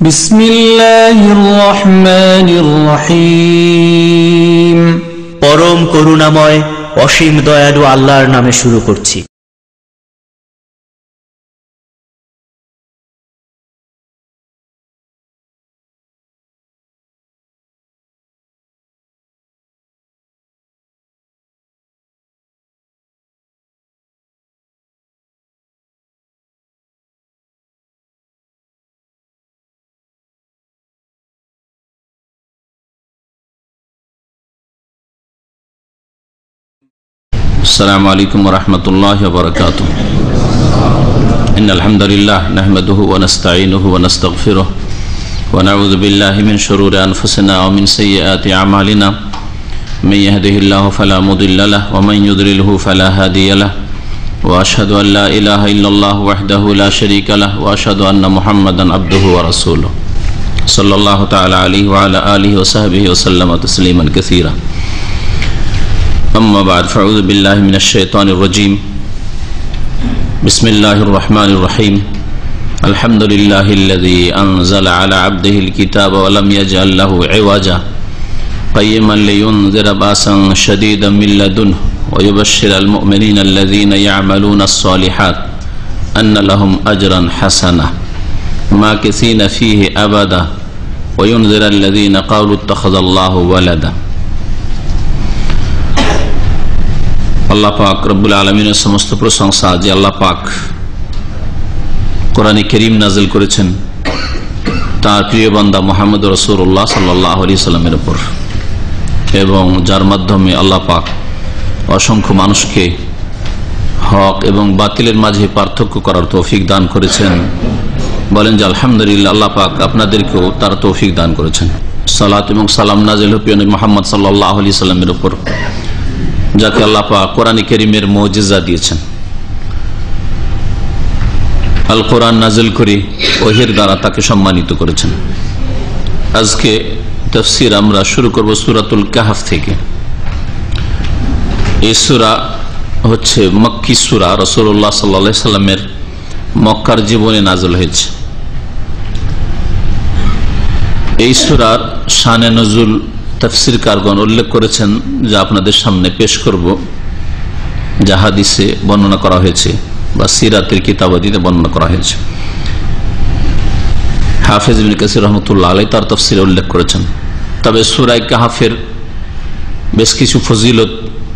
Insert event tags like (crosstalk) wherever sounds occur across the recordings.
بسم الله الرحمن الرحيم পরম করুণাময় অসীম দয়ালু আল্লাহর নামে শুরু করছি السلام علیکم ورحمۃ اللہ وبرکاتہ۔ ان الحمد للہ نحمده ونستعینه ونستغفره ونعوذ بالله من شرور انفسنا ومن سیئات اعمالنا۔ من يهده الله فلا مضل له ومن يضلله فلا هادي له۔ واشهد ان لا اله الا الله وحده لا شريك له واشهد ان محمدا عبده ورسوله صلی اللہ تعالی علیہ وعلى آلہ وصحبہ وسلم تسلیما كثيرا أما بعد، فأعوذ بالله من الشيطان الرجيم. بسم الله الرحمن الرحيم. الحمد لله الذي أنزل على عبده الكتاب ولم يجعل له عوجا. قيما لينذر باسا شديدا من لدنه ويبشر المؤمنين الذين يعملون الصالحات أن لهم أجرا حسنا. ماكثين فيه أبدا. وينذر الذين قالوا اتخذ الله ولدا. আল্লাহ পাক রব্বুল আলমিনের সমস্ত প্রশংসা যে আল্লাহ পাক কোরআনে করিম নাজিল করেছেন তার প্রিয় বান্দা মোহাম্মদ রসুল্লাহ সাল্লাহ আলি সাল্লামের ওপর এবং যার মাধ্যমে আল্লাহ পাক অসংখ্য মানুষকে হক এবং বাতিলের মাঝে পার্থক্য করার তৌফিক দান করেছেন। বলেন যে, আলহামদুলিল্লাহ, আল্লাহ পাক আপনাদেরকেও তার তৌফিক দান করেছেন। সালাত এবং সালাম নাজিল হুপিয়ন মোহাম্মদ সাল্লাহ আলি সাল্লামের উপর। যাকে আল্লাহ পাক কোরআনী করিমের মজিজা দিয়েছেন। আল কোরআন নাজিল করে ওহের দ্বারা তাকে সম্মানিত করেছেন। আজকে তফসির আমরা শুরু করব সুরাতুল কাহাফ থেকে। এই সুরা হচ্ছে মক্কি সুরা রসুল্লাহ সাল্লা সাল্লামের মক্কার জীবনে নাজল হয়েছে। এই সুরার শানে নজুল তফসির কারগণ উল্লেখ করেছেন যা আপনাদের সামনে পেশ করব জাহাদিসে বর্ণনা করা হয়েছে বা সিরাতের কিতাবাদিতে বর্ণনা করা হয়েছে। হাফেজ বিন কাসির রহমতুল্লাহ আলাই তার তফসিরে উল্লেখ করেছেন। তবে সুরাই কাহাফের বেশ কিছু ফজিলত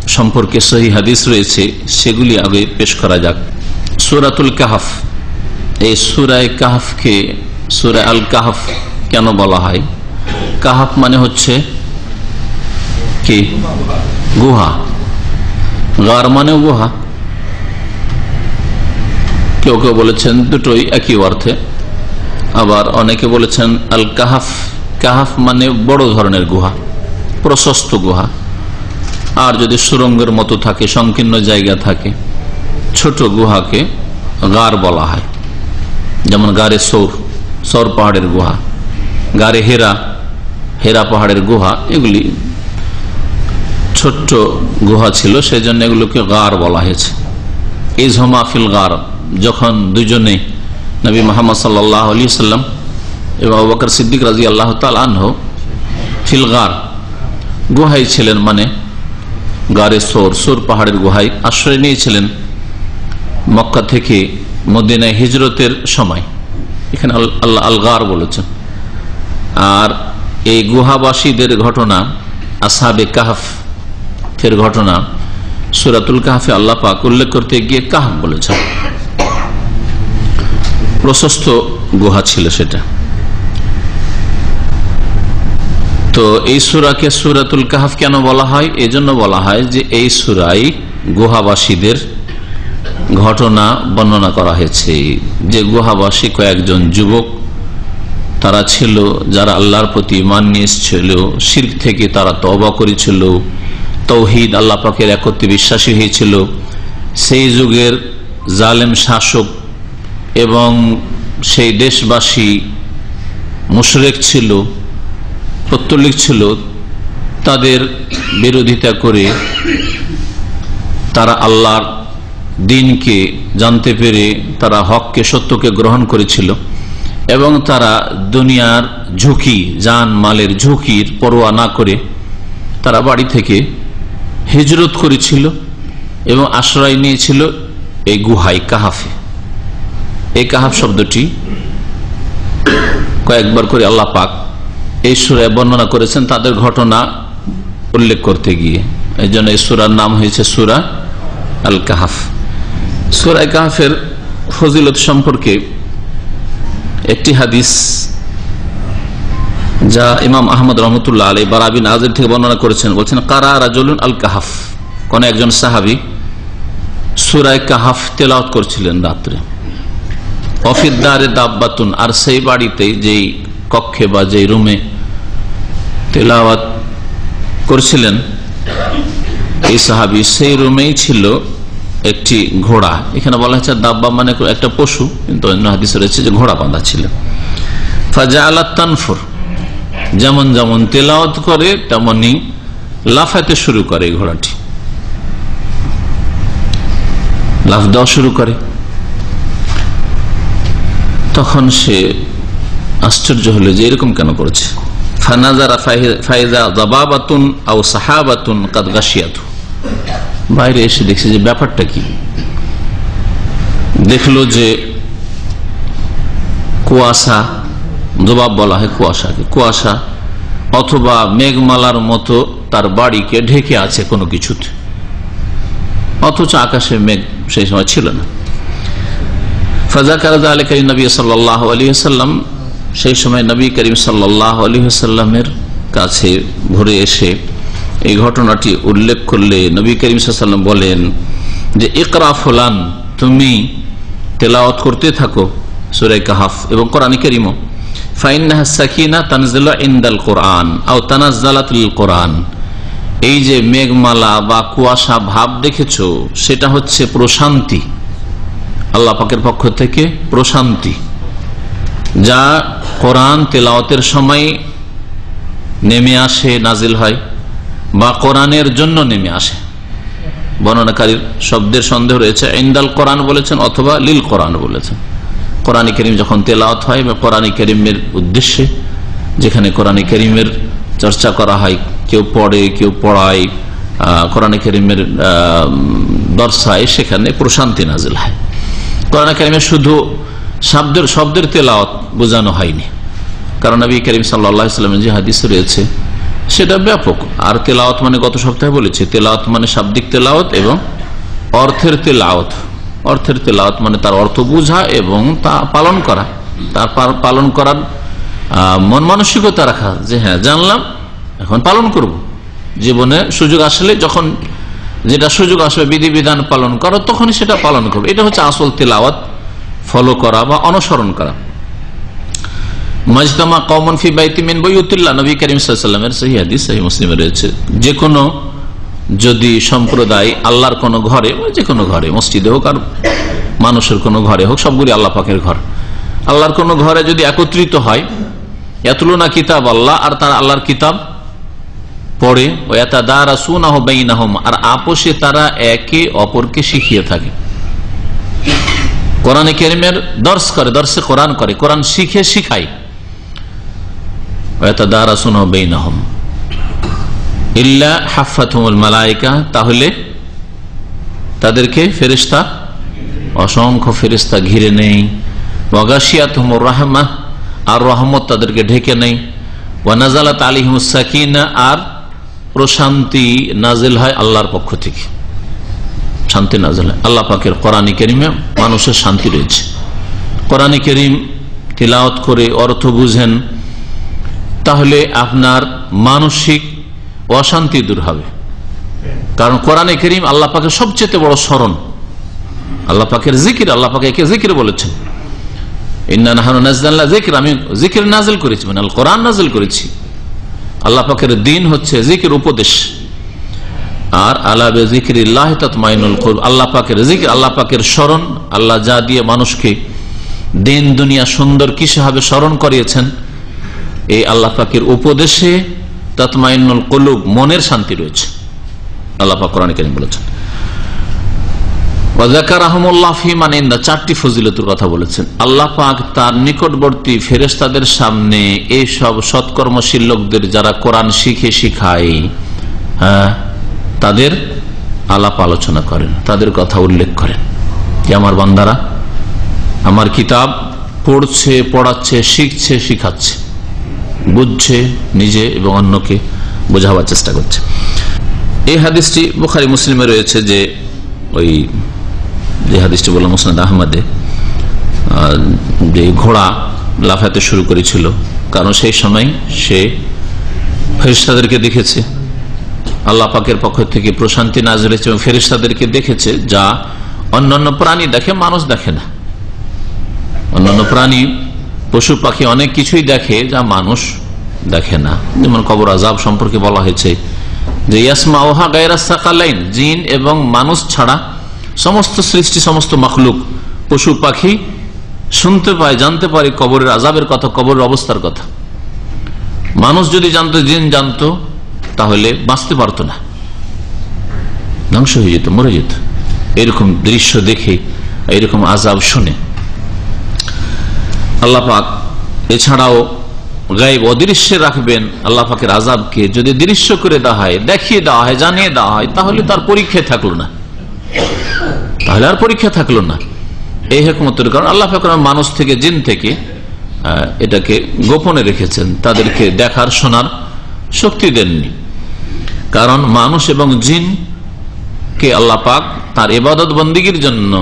সম্পর্কে সহি হাদিস রয়েছে, সেগুলি আগে পেশ করা যাক। সুরাতুল কাহাফ, এই সুরায় কাহাফকে, সুরায় আল কাহাফ কেন বলা হয়? কাহাফ মানে হচ্ছে কি? গুহা। গার মানেও গুহা। কেউ কেউ বলেছেন দুটোই একই অর্থে। আবার অনেকে বলেছেন আল কাহাফ কাহাফ মানে বড় ধরনের গুহা, প্রশস্ত গুহা। আর যদি সুরঙ্গের মতো থাকে, সংকীর্ণ জায়গা থাকে, ছোট গুহাকে গার বলা হয়। যেমন গারে সৌর সৌর পাহাড়ের গুহা। গারে হেরা হেরা পাহাড়ের গুহা, এগুলি ছোট্ট গুহা ছিল সেই জন্য এগুলোকে গার বলা হয়েছে। এই ঝমাফিল গার, যখন দুজনে নবী মোহাম্মদ সাল্লাহ আলী সাল্লাম এবং অবকর সিদ্দিক রাজি আল্লাহ তাল আনহ ফিল গার গুহাই ছিলেন মানে গারে সোর সোর পাহাড়ের গুহায় আশ্রয় নিয়েছিলেন মক্কা থেকে মদিনায় হিজরতের সময়। এখানে আল্লাহ আলগার বলেছেন। আর এই গুহাবাসীদের ঘটনা আসাবে কাহাফ ফের ঘটনা। সুরাতুল কাহাফে আল্লাহ পাক উল্লেখ করতে গিয়ে কাহাফ বলেছেন প্রশস্ত গুহা ছিল সেটা। তো এই সুরাকে সুরাতুল কাহাফ কেন বলা হয়? এজন্য বলা হয় যে এই সুরাই গুহাবাসীদের ঘটনা বর্ণনা করা হয়েছে। যে গুহাবাসী কয়েকজন যুবক, তারা ছিল, যারা আল্লাহর প্রতি মান নিয়েছিল, শির্ক থেকে তারা তবা করেছিল তৌহিদ আল্লাহ পাকের একত্রে বিশ্বাসী হয়েছিল। সেই যুগের জালেম শাসক এবং সেই দেশবাসী মুশরেক ছিল, পত্তলিক ছিল, তাদের বিরোধিতা করে তারা আল্লাহর দিনকে জানতে পেরে তারা হককে, সত্যকে গ্রহণ করেছিল এবং তারা দুনিয়ার ঝুঁকি, জান, মালের ঝুঁকির পরোয়া না করে তারা বাড়ি থেকে হিজরত করেছিল এবং আশ্রয় নিয়েছিল এই গুহাই কাহাফে। এই কাহাফ শব্দটি কয়েকবার করে আল্লাহ পাক এই সুরায় বর্ণনা করেছেন, তাদের ঘটনা উল্লেখ করতে গিয়ে। এই জন্য এই সুরার নাম হয়েছে সুরা আল কাহাফ সুরায় কাহাফের ফজিলত সম্পর্কে একটি হাদিস যা ইমাম আহমদ রহমতুল্লাহ আলী বারাবিন আজের থেকে বর্ণনা করেছেন, বলছেন, কারা রাজুল আল কাহাফ? কোন একজন সাহাবি সুরায় কাহাফ তেলাওত করছিলেন রাত্রে। অফিদারে দাব্বাতুন, আর সেই বাড়িতে যেই কক্ষে বা যেই রুমে তেলাওয়াত করছিলেন, এই সাহাবি সেই রুমেই ছিল একটি ঘোড়া। এখানে বলা হচ্ছে দাব্বা মানে একটা পশু, কিন্তু অন্য হাদিস রয়েছে যে ঘোড়া বাঁধা ছিল। ফাজা আল্লাহ তানফুর যেমন যেমন তেলাওয়াত করে তেমনি লাফাতে শুরু করে ঘোড়াটি। লাফ দেওয়া শুরু করে। তখন সে আশ্চর্য হলো যে এরকম কেন করেছে? বাইরে এসে দেখছে যে ব্যাপারটা কি? দেখল যে কুয়াশা জবাব বলা হয় কুয়াশাকে। কুয়াশা অথবা মেঘমালার মতো তার বাড়িকে ঢেকে আছে কোনো কিছুতে। অথচ আকাশে মেঘ সেই সময় ছিল না। ফাজাকার আলী করিম নবী সাল্লাহ আলী সাল্লাম সেই সময় নবী করিম সাল্লাহ আলী সাল্লামের কাছে ঘুরে এসে এই ঘটনাটি উল্লেখ করলে নবী করিম সাল্লাম বলেন যে, ইকরা ফুলান, তুমি তেলাওয়াত করতে থাকো, সুরে কাহাফ এবং কোরআন করিমও। এই যে মেঘমালা বা কুয়াশা ভাব দেখেছ, সেটা হচ্ছে প্রশান্তি। আল্লাহ পাকের পক্ষ থেকে প্রশান্তি। যা কোরআন তেলাওয়াতের সময় নেমে আসে, নাজিল হয়, বা কোরআনের জন্য নেমে আসে। বর্ণনাকারীর শব্দের সন্দেহ রয়েছে, ইন্দাল কোরআন বলেছেন অথবা লিল কোরআন বলেছেন। কোরআন করিম যখন তেলাওয়াত হয়, বা কোরআন করিমের উদ্দেশ্যে, যেখানে কোরআন করিমের চর্চা করা হয়, কেউ পড়ে, কেউ পড়ায় কোরআন করিমের দর্শায় সেখানে প্রশান্তি নাজিল হয়। কোরআন করিমের শুধু শব্দের শব্দের তেলাওয়াত বোঝানো হয়নি। কারণ নবী করিম সাল্লামের যে হাদিস রয়েছে, সেটা ব্যাপক। আর তেলাওয়াত মানে গত সপ্তাহে বলেছে, তেলাওয়াত মানে শাব্দিক তেলাওয়াত এবং অর্থের তেলাওয়াত। অর্থের তেলাওয়াত মানে তার অর্থ বোঝা এবং তা পালন করা। তার পালন করার মন মানসিকতা রাখা যে হ্যাঁ জানলাম, এখন পালন করব। জীবনে সুযোগ আসলে যখন যেটা সুযোগ আসবে, বিধিবিধান পালন করো, তখনই সেটা পালন করবে। এটা হচ্ছে আসল তেলাওয়াত, ফলো করা বা অনুসরণ করা। মাজতামা কমন ফি বাইতিমিন বইউতুল্লাহ নবী করিম সাল্লামের সহি হাদিস, সহি মুসলিমে রয়েছে। যে কোনো যদি সম্প্রদায় আল্লাহর কোনো ঘরে যে কোনো ঘরে, মসজিদে হোক আর মানুষের কোনো ঘরে হোক, সবগুলি আল্লাহ পাকের ঘর। আল্লাহর কোনো ঘরে যদি একত্রিত হয় এতলুনা কিতাব আল্লাহ, আর তার আল্লাহর কিতাব পড়ে ও এতা দারা সুনাহ বেইনাহম, আর আপোষে তারা একে অপরকে শিখিয়ে থাকে। কোরআনে কেরিমের দর্শ করে, দর্শে কোরআন করে, কোরআন শিখে শিখায়। দারা সুনাহ বেইনাহম। ইল্লা হাফাতুল মালাইকা, তাহলে তাদেরকে ফেরিস্তা অসংখ্য ফেরিস্তা ঘিরে নেই। ওয়াগাশিয়াত রাহমা, আর রহমত তাদেরকে ঢেকে নেই। ওয়ানাজালাত আলিহমুসাকিনা আর প্রশান্তি নাজিল হয় আল্লাহর পক্ষ থেকে। শান্তি নাজিল হয়। আল্লাহ পাকের কোরআন করিমে মানুষের শান্তি রয়েছে। কোরআন করিম তিলাওত করে অর্থ বুঝেন, তাহলে আপনার মানসিক অশান্তি দূর হবে। কারণ কোরআনে করিম আল্লাহ পাকের সবচেয়ে বড় স্মরণ। আল্লাহ পাকের জিকির, আল্লাহ পাকে একে জিকির বলেছেন। আমি জিকির করেছি মানে কোরআন করেছি। পাকের দিন হচ্ছে জিকির উপদেশ। আর আল্লাহ জিকির আল্লাহ পাকের জিকির, আল্লাহ পাকের আল্লাহ যা দিয়ে মানুষকে দিন দুনিয়া সুন্দর কিসে স্মরণ করিয়েছেন, এই আল্লাহ পাকের উপদেশে তৎমাইনুল কলুব, মনের শান্তি রয়েছে। আল্লাহ পাক কোরআন করিম বলেছেন ওয়াজাকার আহমুল্লাহ ফিমান চারটি ফজিলতের কথা বলেছেন। আল্লাহ পাক তার নিকটবর্তী ফেরেস্তাদের সামনে এইসব সৎকর্মশীল লোকদের যারা কোরআন শিখে শিখায় হ্যাঁ তাদের আলাপ আলোচনা করেন, তাদের কথা উল্লেখ করেন। যে আমার বান্দারা? আমার কিতাব পড়ছে, পড়াচ্ছে, শিখছে, শিখাচ্ছে। বুঝছে, নিজে এবং অন্যকে বোঝাবার চেষ্টা করছে। এই হাদিসটি বুখারি, মুসলিমে রয়েছে যে ওই যে হাদিসটি বললাম মুসনাদ আহমদে যে ঘোড়া লাফাতে শুরু করেছিল, কারণ সেই সময় সে ফেরিস্তাদেরকে দেখেছে। আল্লাহ পাকের পক্ষ থেকে প্রশান্তি নাজর হয়েছে এবং ফেরিস্তাদেরকে দেখেছে যা অন্যান্য প্রাণী দেখে, মানুষ দেখে না। অন্যান্য প্রাণী পশু পাখি অনেক কিছুই দেখে যা মানুষ দেখে না। যেমন কবর আজাব সম্পর্কে বলা হয়েছে যে, ইয়াসমা ওহা গায়রাস্তাকালাইন জিন এবং মানুষ ছাড়া সমস্ত সৃষ্টি, সমস্ত মখলুক পশু পাখি শুনতে পায়, জানতে পারে কবরের আজাবের কথা, কবরের অবস্থার কথা। মানুষ যদি জানতো, জিন জানতো, তাহলে বাঁচতে পারতো না। ধ্বংস হয়ে যেত, মরে যেত। এরকম দৃশ্য দেখে, এরকম আজাব শুনে আল্লাহ পাক এছাড়াও গায়েব অদৃশ্যে রাখবেন আল্লাহ পাকের আজাবকে যদি দৃশ্য করে দেওয়া হয়, দেখিয়ে দেওয়া হয়, জানিয়ে দেওয়া হয়, তাহলে তার পরীক্ষায় থাকল না। তাহলে আর পরীক্ষা থাকল না। এই হেকমতের কারণ আল্লাহ মানুষ থেকে, জিন থেকে এটাকে গোপনে রেখেছেন। তাদেরকে দেখার, শোনার শক্তি দেননি। কারণ মানুষ এবং জিন কে আল্লাহ পাক তার এবাদত বন্দীগীর জন্য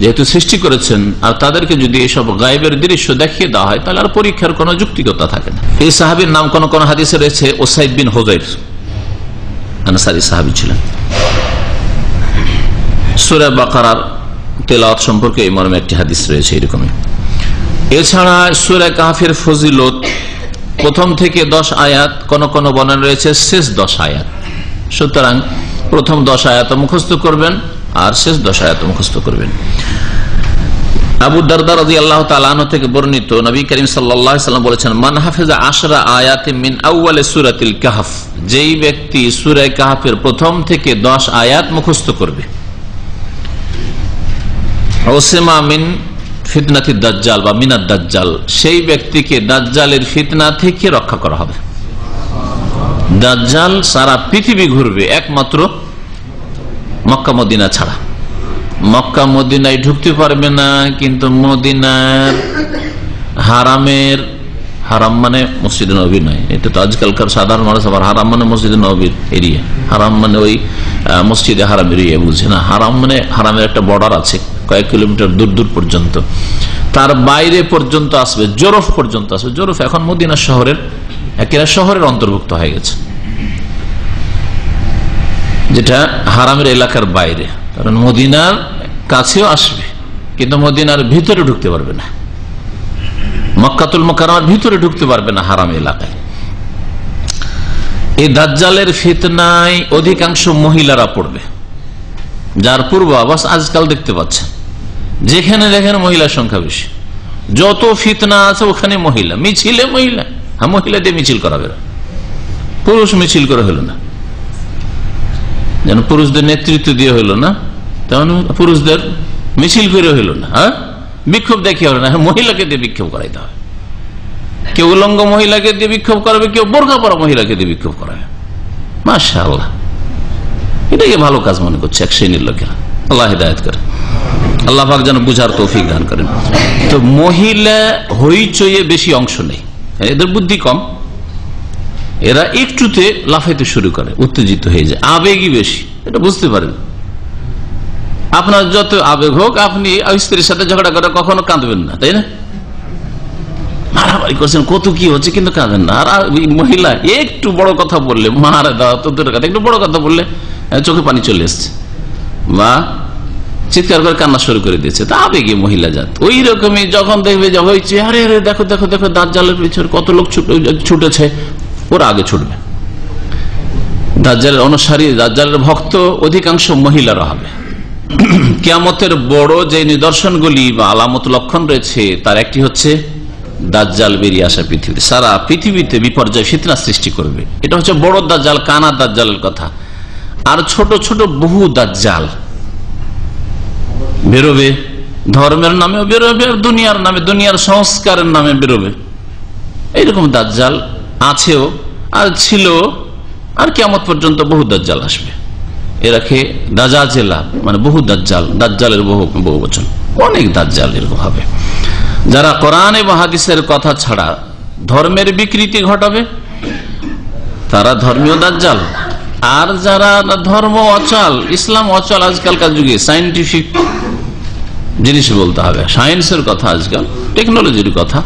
যেহেতু সৃষ্টি করেছেন, আর তাদেরকে যদি এসব গায়েবের দৃশ্য দেখিয়ে দেওয়া হয়, তাহলে আর পরীক্ষার কোনো যুক্তিকতা থাকে না। এই সাহাবির নাম কোন কোন হাদিসে রয়েছে? ওসাইদ বিন হোজাইর আনসারি সাহাবি ছিলেন। সুরা বাকারার তেলাওয়াত সম্পর্কে এই মর্মে একটি হাদিস রয়েছে এরকমই। এছাড়া সুরা কাহাফের ফজিলত, প্রথম থেকে দশ আয়াত কোন কোন বর্ণনা রয়েছে? শেষ দশ আয়াত। সুতরাং প্রথম দশ আয়াত মুখস্থ করবেন আর শেষ দশ আয়াত মুখস্থ করবেন। আবু দারদার রাজি আল্লাহ থেকে বর্ণিত নবী করিম সাল্লাম বলেছেন, মান আশরা মিন আউ্বালে সুরাতিল কাহাফ যেই ব্যক্তি সুরায় কাহাফের প্রথম থেকে দশ আয়াত মুখস্থ করবে। ওসেমা মিন দাজ্জাল বা দাজ্জাল, সেই ব্যক্তিকে দাজ্জালের ফিতনা থেকে রক্ষা করা হবে। দাজ্জাল সারা পৃথিবী ঘুরবে, একমাত্র মক্কা মদিনা ছাড়া। মক্কা মদিনায় ঢুকতে পারবে না, কিন্তু মদিনার হারামের, হারাম মানে মসজিদ নবী নয়। এটা তো আজকালকার সাধারণ মানুষ, আবার হারাম মানে মসজিদ নবীর এরিয়া। হারাম মানে ওই মসজিদে হারাম এরিয়া বুঝছে না। হারাম মানে হারামের একটা বর্ডার আছে, কয়েক কিলোমিটার দূর দূর পর্যন্ত। তার বাইরে পর্যন্ত আসবে, জোরফ পর্যন্ত আসবে। জোরফ এখন মদিনা শহরের একেরা শহরের অন্তর্ভুক্ত হয়ে গেছে। যেটা হারামের এলাকার বাইরে। কারণ মদিনার কাছেও আসবে, কিন্তু মদিনার ভিতরে ঢুকতে পারবে না। মক্কাতুল মকারমার ভিতরে ঢুকতে পারবে না হারাম এলাকায়। এই দাজ্জালের ফিতনায় অধিকাংশ মহিলারা পড়বে। যার পূর্বাভাস আজকাল দেখতে পাচ্ছেন। যেখানে দেখেন মহিলার সংখ্যা বেশি। যত ফিতনা আছে ওখানে মহিলা। মিছিলে মহিলা। হ্যাঁ মহিলা দিয়ে মিছিল করাবে। পুরুষ মিছিল করে হলো না। যেন পুরুষদের নেতৃত্ব দিয়ে হইল না তেমন পুরুষদের মিছিল করে হইল না হ্যাঁ? বিক্ষোভ দেখিয়ে হবে না হ্যাঁ, মহিলাকে দিয়ে বিক্ষোভ করাইতে হবে। কেউ উলঙ্গ মহিলাকে দিয়ে বিক্ষোভ করাবে কেউ বোরখা পরা মহিলাকে দিয়ে বিক্ষোভ করাবে। মাসা এটাকে ভালো কাজ মনে করছে এক শ্রেণির লোকেরা। আল্লাহ হিদায়ত করে। আল্লাহ পাক যেন বুঝার তৌফিক দান করেন। তো মহিলা হইচইয়ে বেশি অংশ নেই। এদের বুদ্ধি কম। এরা একটুতে লাফাইতে শুরু করে, উত্তেজিত হয়ে যায়, আবেগই বেশি, এটা বুঝতে পারেন। আপনার যত আবেগ হোক, আপনি স্ত্রীর সাথে ঝগড়া করে কখনো কাঁদবেন না, তাই না? মারামারি করছেন, কত কি হচ্ছে কিন্তু কাঁদেন না। আর মহিলা একটু বড় কথা বললে, মারা দেওয়া তো দূরের কথা, একটু বড় কথা বললে চোখে পানি চলে এসছে। বা চিৎকার করে কান্না শুরু করে দিয়েছে। তা আবেগে মহিলা জাত, ওই রকমই যখন দেখবে যে হয়েছে আরে আরে দেখো দেখো দেখো, দাঁত জালের পিছনে কত লোক ছুটেছে ওরা আগে ছুটবে। দাজ্জালের অনুসারী, দাজ্জালের ভক্ত অধিকাংশ মহিলারা হবে। কিয়ামতের বড় যে নিদর্শনগুলি বা আলামত লক্ষণ রয়েছে, তার একটি হচ্ছে দাজ্জাল বেরিয়ে আসা পৃথিবী। সারা পৃথিবীতে বিপর্যয়, ফিতনা সৃষ্টি করবে। এটা হচ্ছে বড় দাজ্জাল, কানা দাজ্জালের কথা। আর ছোট ছোট বহু দাজ্জাল বেরোবে। ধর্মের নামেও বেরোবে দুনিয়ার নামে, দুনিয়ার সংস্কারের নামে বেরোবে। এইরকম দাজ্জাল আছেও আর ছিল আর কেমন পর্যন্ত বহু দাজ্জাল আসবে। এরাকে দাজা জেলা মানে বহু দাজ্জাল, দাজ্জালের বহু বহু বচন, অনেক দাজ্জাল এরকম হবে। যারা কোরআন এবং হাদিসের কথা ছাড়া ধর্মের বিকৃতি ঘটাবে, তারা ধর্মীয় দাজ্জাল। আর যারা ধর্ম অচল, ইসলাম অচল আজকালকার যুগে সাইন্টিফিক জিনিস বলতে হবে। সায়েন্সের কথা আজকাল টেকনোলজির কথা,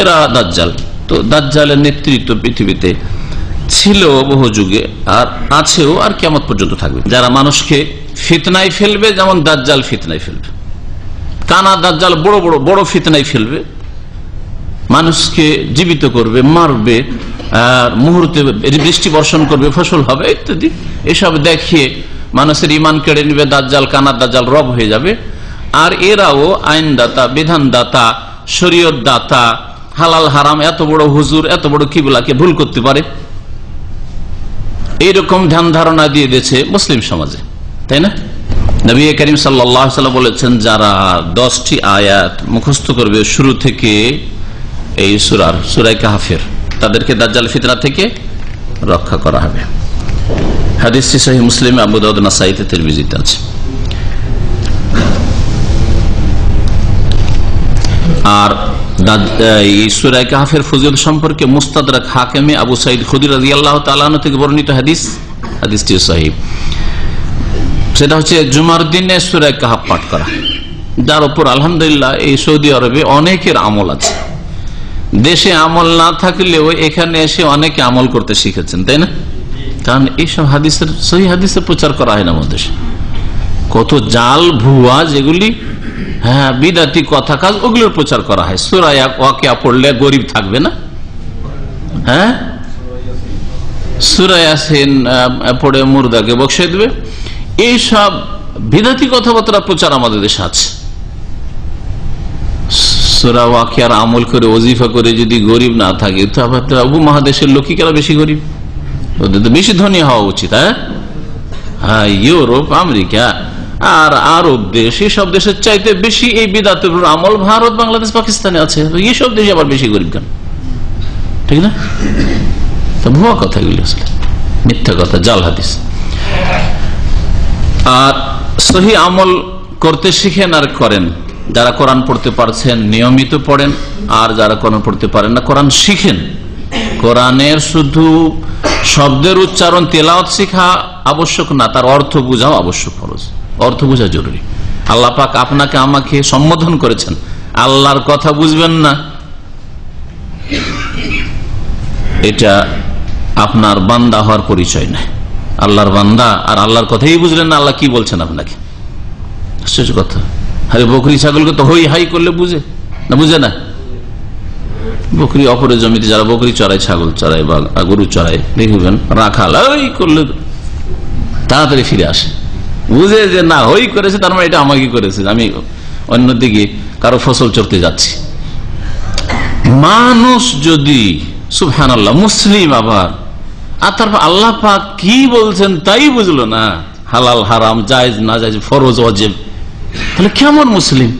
এরা দাজ্জাল। তো দাজ্জালের নেতৃত্ব পৃথিবীতে ছিল বহু যুগে আর আছেও আর কেমন পর্যন্ত থাকবে। যারা মানুষকে ফিতনায় ফেলবে, যেমন দাজ্জাল ফিতনায় ফেলবে। কানা দাজ্জাল বড় বড় বড় ফিতনায় ফেলবে। মানুষকে জীবিত করবে, মারবে, আর মুহূর্তে বৃষ্টি বর্ষণ করবে, ফসল হবে, ইত্যাদি। এসব দেখিয়ে মানুষের ইমান কেড়ে নিবে, দাজ্জাল কানা দাজ্জাল রব হয়ে যাবে। আর এরাও আইনদাতা, বিধানদাতা শরীয়ত দাতা হালাল হারাম, এত বড় হুজুর, এত বড় কিবলাকে ভুল করতে পারে। এইরকম ধ্যান ধারণা দিয়ে দিয়েছে মুসলিম সমাজে, তাই না? নবী করিম সাল্লাম বলেছেন, যারা দশটি আয়াত মুখস্থ করবে, শুরু থেকে এই সুরার সুরাই কাহাফের, তাদেরকে দাজ্জাল ফিতনা থেকে রক্ষা করা হবে। হাদিসটি সহি মুসলিম আবুদাউদ নাসাইতে তিরমিজিতে আছে। আর সুরাই কাহাফের ফজিল সম্পর্কে মুস্তাদরাক হাকেমে আবু সাইদ খুদির রাজি আল্লাহ থেকে বর্ণিত হাদিস। হাদিসটি সাহিব সেটা হচ্ছে জুমার দিনে সুরাই কাহাব পাঠ করা। যার উপর আলহামদুলিল্লাহ এই সৌদি আরবে অনেকের আমল আছে। দেশে আমল না থাকলেও এখানে এসে অনেকে আমল করতে শিখেছেন, তাই না? কারণ এইসব হাদিসের, সহি হাদিসের প্রচার করা হয় না আমাদের দেশে। কত জাল, ভুয়া যেগুলি হ্যাঁ বিদাতি কথা কাজ, ওগুলোর প্রচার করা হয়। সুরায়া ওয়াকিয়া পড়লে গরিব থাকবে না? হ্যাঁ? সুরায়াসিন পড়ে মুর্দাকে বসে দেবে। এইসব বিদাতি কথাবার্তা প্রচার আমাদের দেশে আছে। সুরা ওয়াকিয়ার আমল করে, ওজিফা করে যদি গরিব না থাকে, তো আবার আবু মহাদেশের লোকই কেন বেশি গরিব? ওদের তো বেশি ধনী হওয়া উচিত হ্যাঁ? হ্যাঁ ইউরোপ, আমেরিকা আর আরব দেশ এসব দেশের চাইতে বেশি এই বিদাতের আমল ভারত, বাংলাদেশ, পাকিস্তানে আছে। এইসব দেশে আবার বেশি গরিব কেন? ঠিক না? তো ভুয়া কথা এগুলি আসলে। মিথ্যা কথা, জাল হাদিস। আর সহি আমল করতে শিখেন আর করেন। যারা কোরআন পড়তে পারছেন, নিয়মিত পড়েন। আর যারা কোরআন পড়তে পারেন না, কোরআন শিখেন। কোরআনের শুধু শব্দের উচ্চারণ, তেলাওয়াত শিখা আবশ্যক না, তার অর্থ বোঝাও আবশ্যক ফরজ। অর্থ বোঝা জরুরি। আল্লাহ পাক আপনাকে আমাকে সম্বোধন করেছেন। আল্লাহর কথা বুঝবেন না। এটা আপনার বান্দা হওয়ার পরিচয় নয় আল্লাহর বান্দা আর আল্লাহর কথাই বুঝলেন না, আল্লাহ কি বলছেন আপনাকে? আশ্চর্য কথা। আরে বকরি ছাগলকে তো হই হাই করলে বুঝে। না বুঝে না? বকরি অপরের জমিতে যারা বকরি চড়ায়, ছাগল চড়ায় বা গরু চড়ায়, দেখবেন রাখাল ওই করলে তাড়াতাড়ি ফিরে আসে। বুঝে যে না, হই করেছে, তার মানে এটা আমাকে করেছে। আমি অন্যদিকে কারও ফসল চড়তে যাচ্ছি। মানুষ যদি সুফহান আল্লাহ মুসলিম আবার, আর তারপর আল্লাহ পাক কি বলছেন তাই বুঝলো না, হালাল, হারাম, জায়জ, না জায়জ, ফরজ অজেব তাহলে কেমন মুসলিম?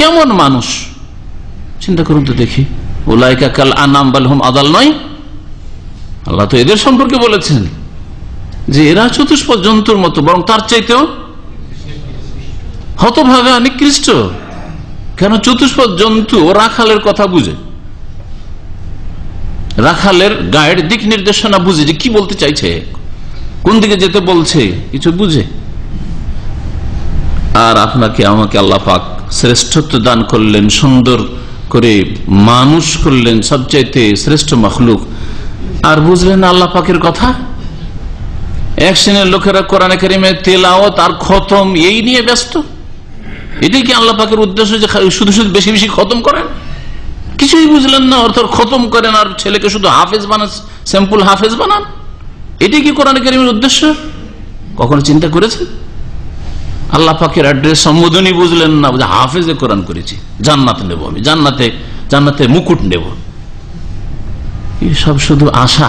কেমন মানুষ? চিন্তা করুন তো দেখি। ওলাইকা কাল আনাম বালহুম আদাল নয়? আল্লাহ তো এদের সম্পর্কে বলেছেন। যে এরা চতুষ্প জন্তুর মতো, বরং তার চাইতেও হতভাবে নিকৃষ্ট। কেন চতুষ্প জন্তু রাখালের কথা বুঝে? রাখালের গায়ের দিক নির্দেশনা বুঝে যে কি বলতে চাইছে। কোন দিকে যেতে বলছে, কিছু বুঝে। আর আপনাকে, আমাকে আল্লাহ পাক শ্রেষ্ঠত্ব দান করলেন, সুন্দর করে মানুষ করলেন, সবচাইতে শ্রেষ্ঠ মখলুক। আর বুঝলেন আল্লাহ পাকের কথা? এক শ্রেণির লোকেরা কোরআনে কারিমে তেলাওয়াত আর খতম এই নিয়ে ব্যস্ত। এটাই কি আল্লাহ পাকের উদ্দেশ্য যে শুধু শুধু বেশি বেশি খতম করেন? কিছুই বুঝলেন না, অর্থাৎ খতম করেন আর ছেলেকে শুধু হাফেজ বানান, স্যাম্পল হাফেজ বানান? এটাই কি কোরআন কারিমের উদ্দেশ্য? কখনো চিন্তা করেছেন? আল্লাহ পাকের অ্যাড্রেস সম্বোধনই বুঝলেন না, বুঝে হাফেজে কোরআন করেছি, জান্নাত নেব আমি, জান্নাতে জান্নাতে মুকুট নেব। সব শুধু আশা।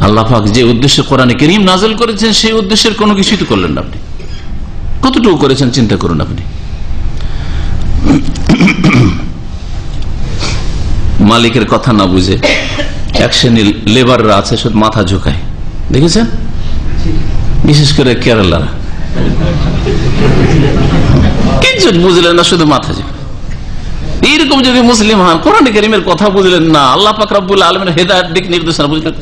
আল্লাহ পাক যে উদ্দেশ্যে কোরআনে করিম নাজল করেছেন, সেই উদ্দেশ্যের কোনো কিছুই তো করলেন না আপনি। কতটুকু করেছেন চিন্তা করুন আপনি। মালিকের কথা না বুঝে এক শ্রেণির লেবাররা আছে শুধু মাথা ঝুঁকায়। দেখেছেন? বিশেষ করে কেরালারা। কিছু বুঝলেন না, শুধু মাথা ঝুঁকায়। এইরকম যদি মুসলিম হন, কোরআন করিমের কথা বুঝলেন না, আল্লাহ পাক রব্বুল আলমের হেদায়ত দিক নির্দেশনা বুঝলেন।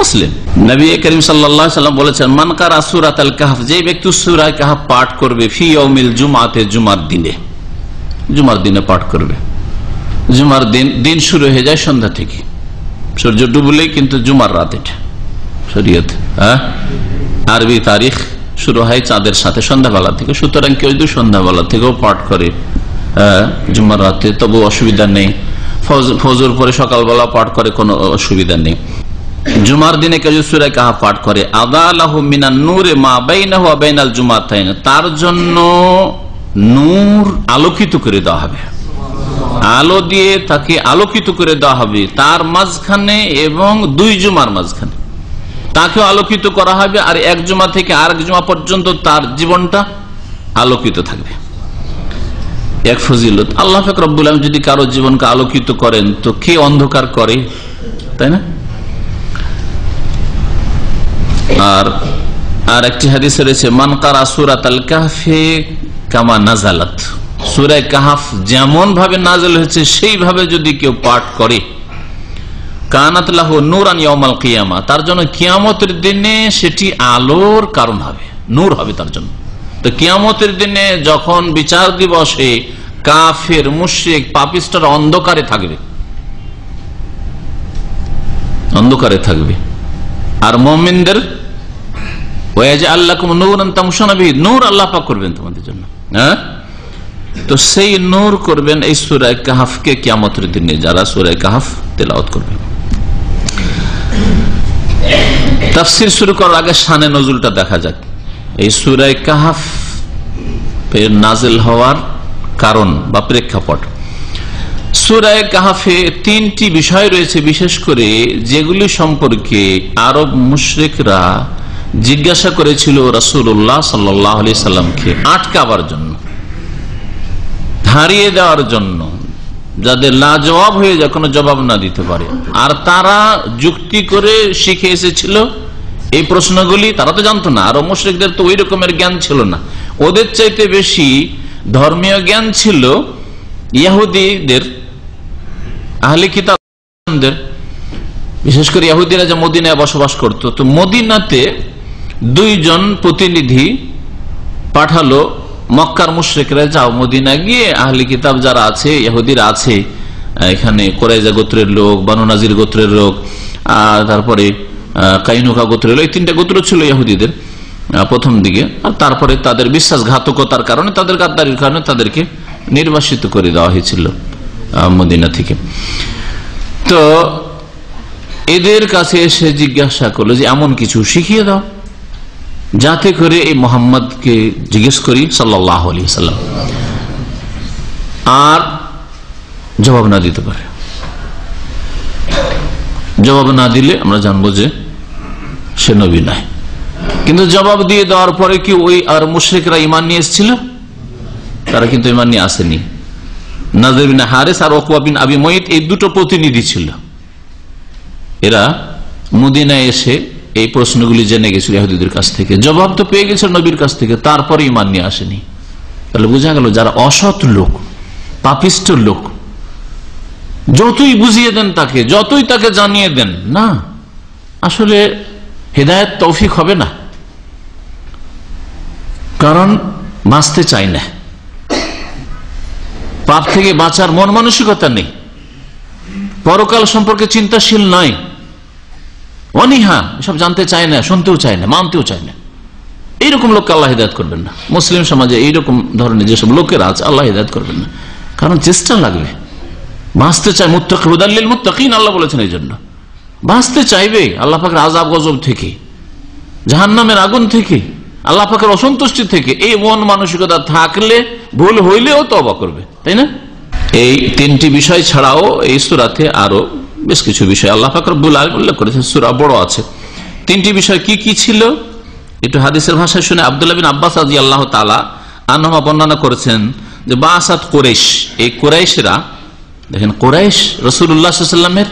মুসলিম। নবী করিম সাল্লাম বলেছেন মানকার আসুরাত আল কাহাফ যে ব্যক্তি সুরায় কাহাফ পাঠ করবে ফি অমিল জুমাতে জুমার দিনে। জুমার দিনে পাঠ করবে। জুমার দিন দিন শুরু হয়ে যায় সন্ধ্যা থেকে। সূর্য ডুবলেই কিন্তু জুমার রাত এটা। শরীয়ত হ্যাঁ? আরবি তারিখ শুরু হয় চাঁদের সাথে সন্ধ্যাবেলা থেকে। সুতরাং কেউ যদি সন্ধ্যাবেলা থেকেও পাঠ করে হ্যাঁ, জুমার রাতে তবু অসুবিধা নেই। ফজ- ফজর পরে সকালবেলা পাঠ করে কোনো অসুবিধা নেই। জুমার দিনে কেউ সুরায় কাহা পাঠ করে আদালাহু মিনান নূরে মা বাইনাহু বাইনাল জুমাতাইন তার জন্য নূর আলোকিত করে দেওয়া হবে। আলো দিয়ে তাকে আলোকিত করে দেওয়া হবে তার মাঝখানে এবং দুই জুমার মাঝখানে। তাকেও আলোকিত করা হবে আর এক জুমা থেকে আর এক জুমা পর্যন্ত তার জীবনটা আলোকিত থাকবে। এক ফজিলত, আল্লাহ ফাক রব্বুল আলম যদি কারও জীবনকে আলোকিত করেন, তো কে অন্ধকার করে? তাই না? আর আর একটি হাদিস রয়েছে সুরাত আল কামা নাজালাত। সুরায় কাহাফ যেমন ভাবে হয়েছে, সেইভাবে যদি কেউ পাঠ করে, কানাত লাহ নুরান ইয়মাল কিয়ামা। তার জন্য কিয়ামতের দিনে সেটি আলোর কারণ হবে, নূর হবে তার জন্য। তো কিয়ামতের দিনে যখন বিচার দিবসে কাফের, মুশ্রিক পাপিস্টার অন্ধকারে থাকবে অন্ধকারে থাকবে, আর মমিনদের নূর আল্লাহ পাক করবেন তোমাদের জন্য। হ্যাঁ? তো সুরায় নাজেল হওয়ার কারণ বা প্রেক্ষাপট। সুরায় কাহাফে তিনটি বিষয় রয়েছে, বিশেষ করে যেগুলি সম্পর্কে আরব মুশ্রিকরা জিজ্ঞাসা করেছিল রসুল্লাহ সাল্লাহ সাল্লামকে আটকাবার জন্য, হারিয়ে দেওয়ার জন্য, যাদের লাজবাব হয়ে যায়, কোনো জবাব না দিতে পারে। আর তারা যুক্তি করে শিখে এসেছিল, এই প্রশ্নগুলি তারা তো জানতো না আরও মুশ্রিকদের তো ওই রকমের জ্ঞান ছিল না। ওদের চাইতে বেশি ধর্মীয় জ্ঞান ছিল ইয়াহুদিদের, আহলে কিতাবদের। বিশেষ করে ইহুদিরা যে মদিনায় বসবাস করত, তো মদিনাতে দুইজন প্রতিনিধি পাঠালো মক্কার মুশ্রিকরা, যাও মদিনা গিয়ে আহলি কিতাব যারা আছে, ইহুদিরা আছে, এখানে কোরাইজা গোত্রের লোক, বানু নাজির গোত্রের লোক, আর তারপরে কাইনুকা গোত্রের লোক, এই তিনটা গোত্র ছিল ইহুদিদের প্রথম দিকে। আর তারপরে তাদের বিশ্বাসঘাতকতার কারণে, তাদের গাদ্দারির কারণে তাদেরকে নির্বাসিত করে দেওয়া হয়েছিল মদিনা থেকে। তো এদের কাছে এসে জিজ্ঞাসা করল যে, এমন কিছু শিখিয়ে দাও। যাতে করে এই মোহাম্মদকে জিজ্ঞেস করি সাল্লাহ সাল্লাম আর জবাব না দিতে পারে। জবাব না দিলে আমরা জানব যে সে নবী নাই কিন্তু জবাব দিয়ে দেওয়ার পরে কি ওই আর মুশ্রিকরা ইমান নিয়ে এসেছিল? তারা কিন্তু ইমান নিয়ে আসেনি। নাজর বিন হারেস আর ওকুয়া বিন আবি মঈদ এই দুটো প্রতিনিধি ছিল। এরা মদিনায় এসে এই প্রশ্নগুলি জেনে গেছিল ইহুদিদের কাছ থেকে। জবাব তো পেয়ে গেছিল নবীর কাছ থেকে তারপরে ইমান নিয়ে আসেনি। তাহলে বোঝা গেল যারা অসৎ লোক, পাপিষ্ট লোক, যতই বুঝিয়ে দেন তাকে, যতই তাকে জানিয়ে দেন, না, আসলে হেদায়ত তৌফিক হবে না। কারণ বাঁচতে চাই না। পাপ থেকে বাঁচার মন মানসিকতা নেই। পরকাল সম্পর্কে চিন্তাশীল নয়। অনিহা, এসব জানতে চায় না, শুনতেও চায় না, মানতেও চায় না। এইরকম লোককে আল্লাহ হিদায়ত করবেন না। মুসলিম সমাজে এইরকম ধরনের যেসব লোকেরা আছে, আল্লাহ হিদায়ত করবেন না। কারণ চেষ্টা লাগবে। বাঁচতে চায় মুত্তাকি মুত্তাকিন, আল্লাহ বলেছেন এই জন্য বাঁচতে চাইবে আল্লাহ পাকের আজাব গজব থেকে, জাহান্নামের আগুন থেকে, আল্লাহ পাকের অসন্তুষ্টি থেকে, এই মন মানসিকতা থাকলে, ভুল হইলেও তবা করবে, তাই না? এই তিনটি বিষয় ছাড়াও এই সুরাতে আরও বেশ কিছু বিষয়। আল্লাহ পাক রব্বুল আলম উল্লেখ করেছেন, সুরা বড় আছে। তিনটি বিষয় কি কি ছিল? একটু হাদিসের ভাষায় শুনে আবদুল্লাহ বিন আব্বাস আজি আল্লাহ তালা আনহমা বর্ণনা করেছেন যে, বাসাত কোরেশ এই কোরাইশরা, দেখেন কোরাইশ রসুল্লাহামের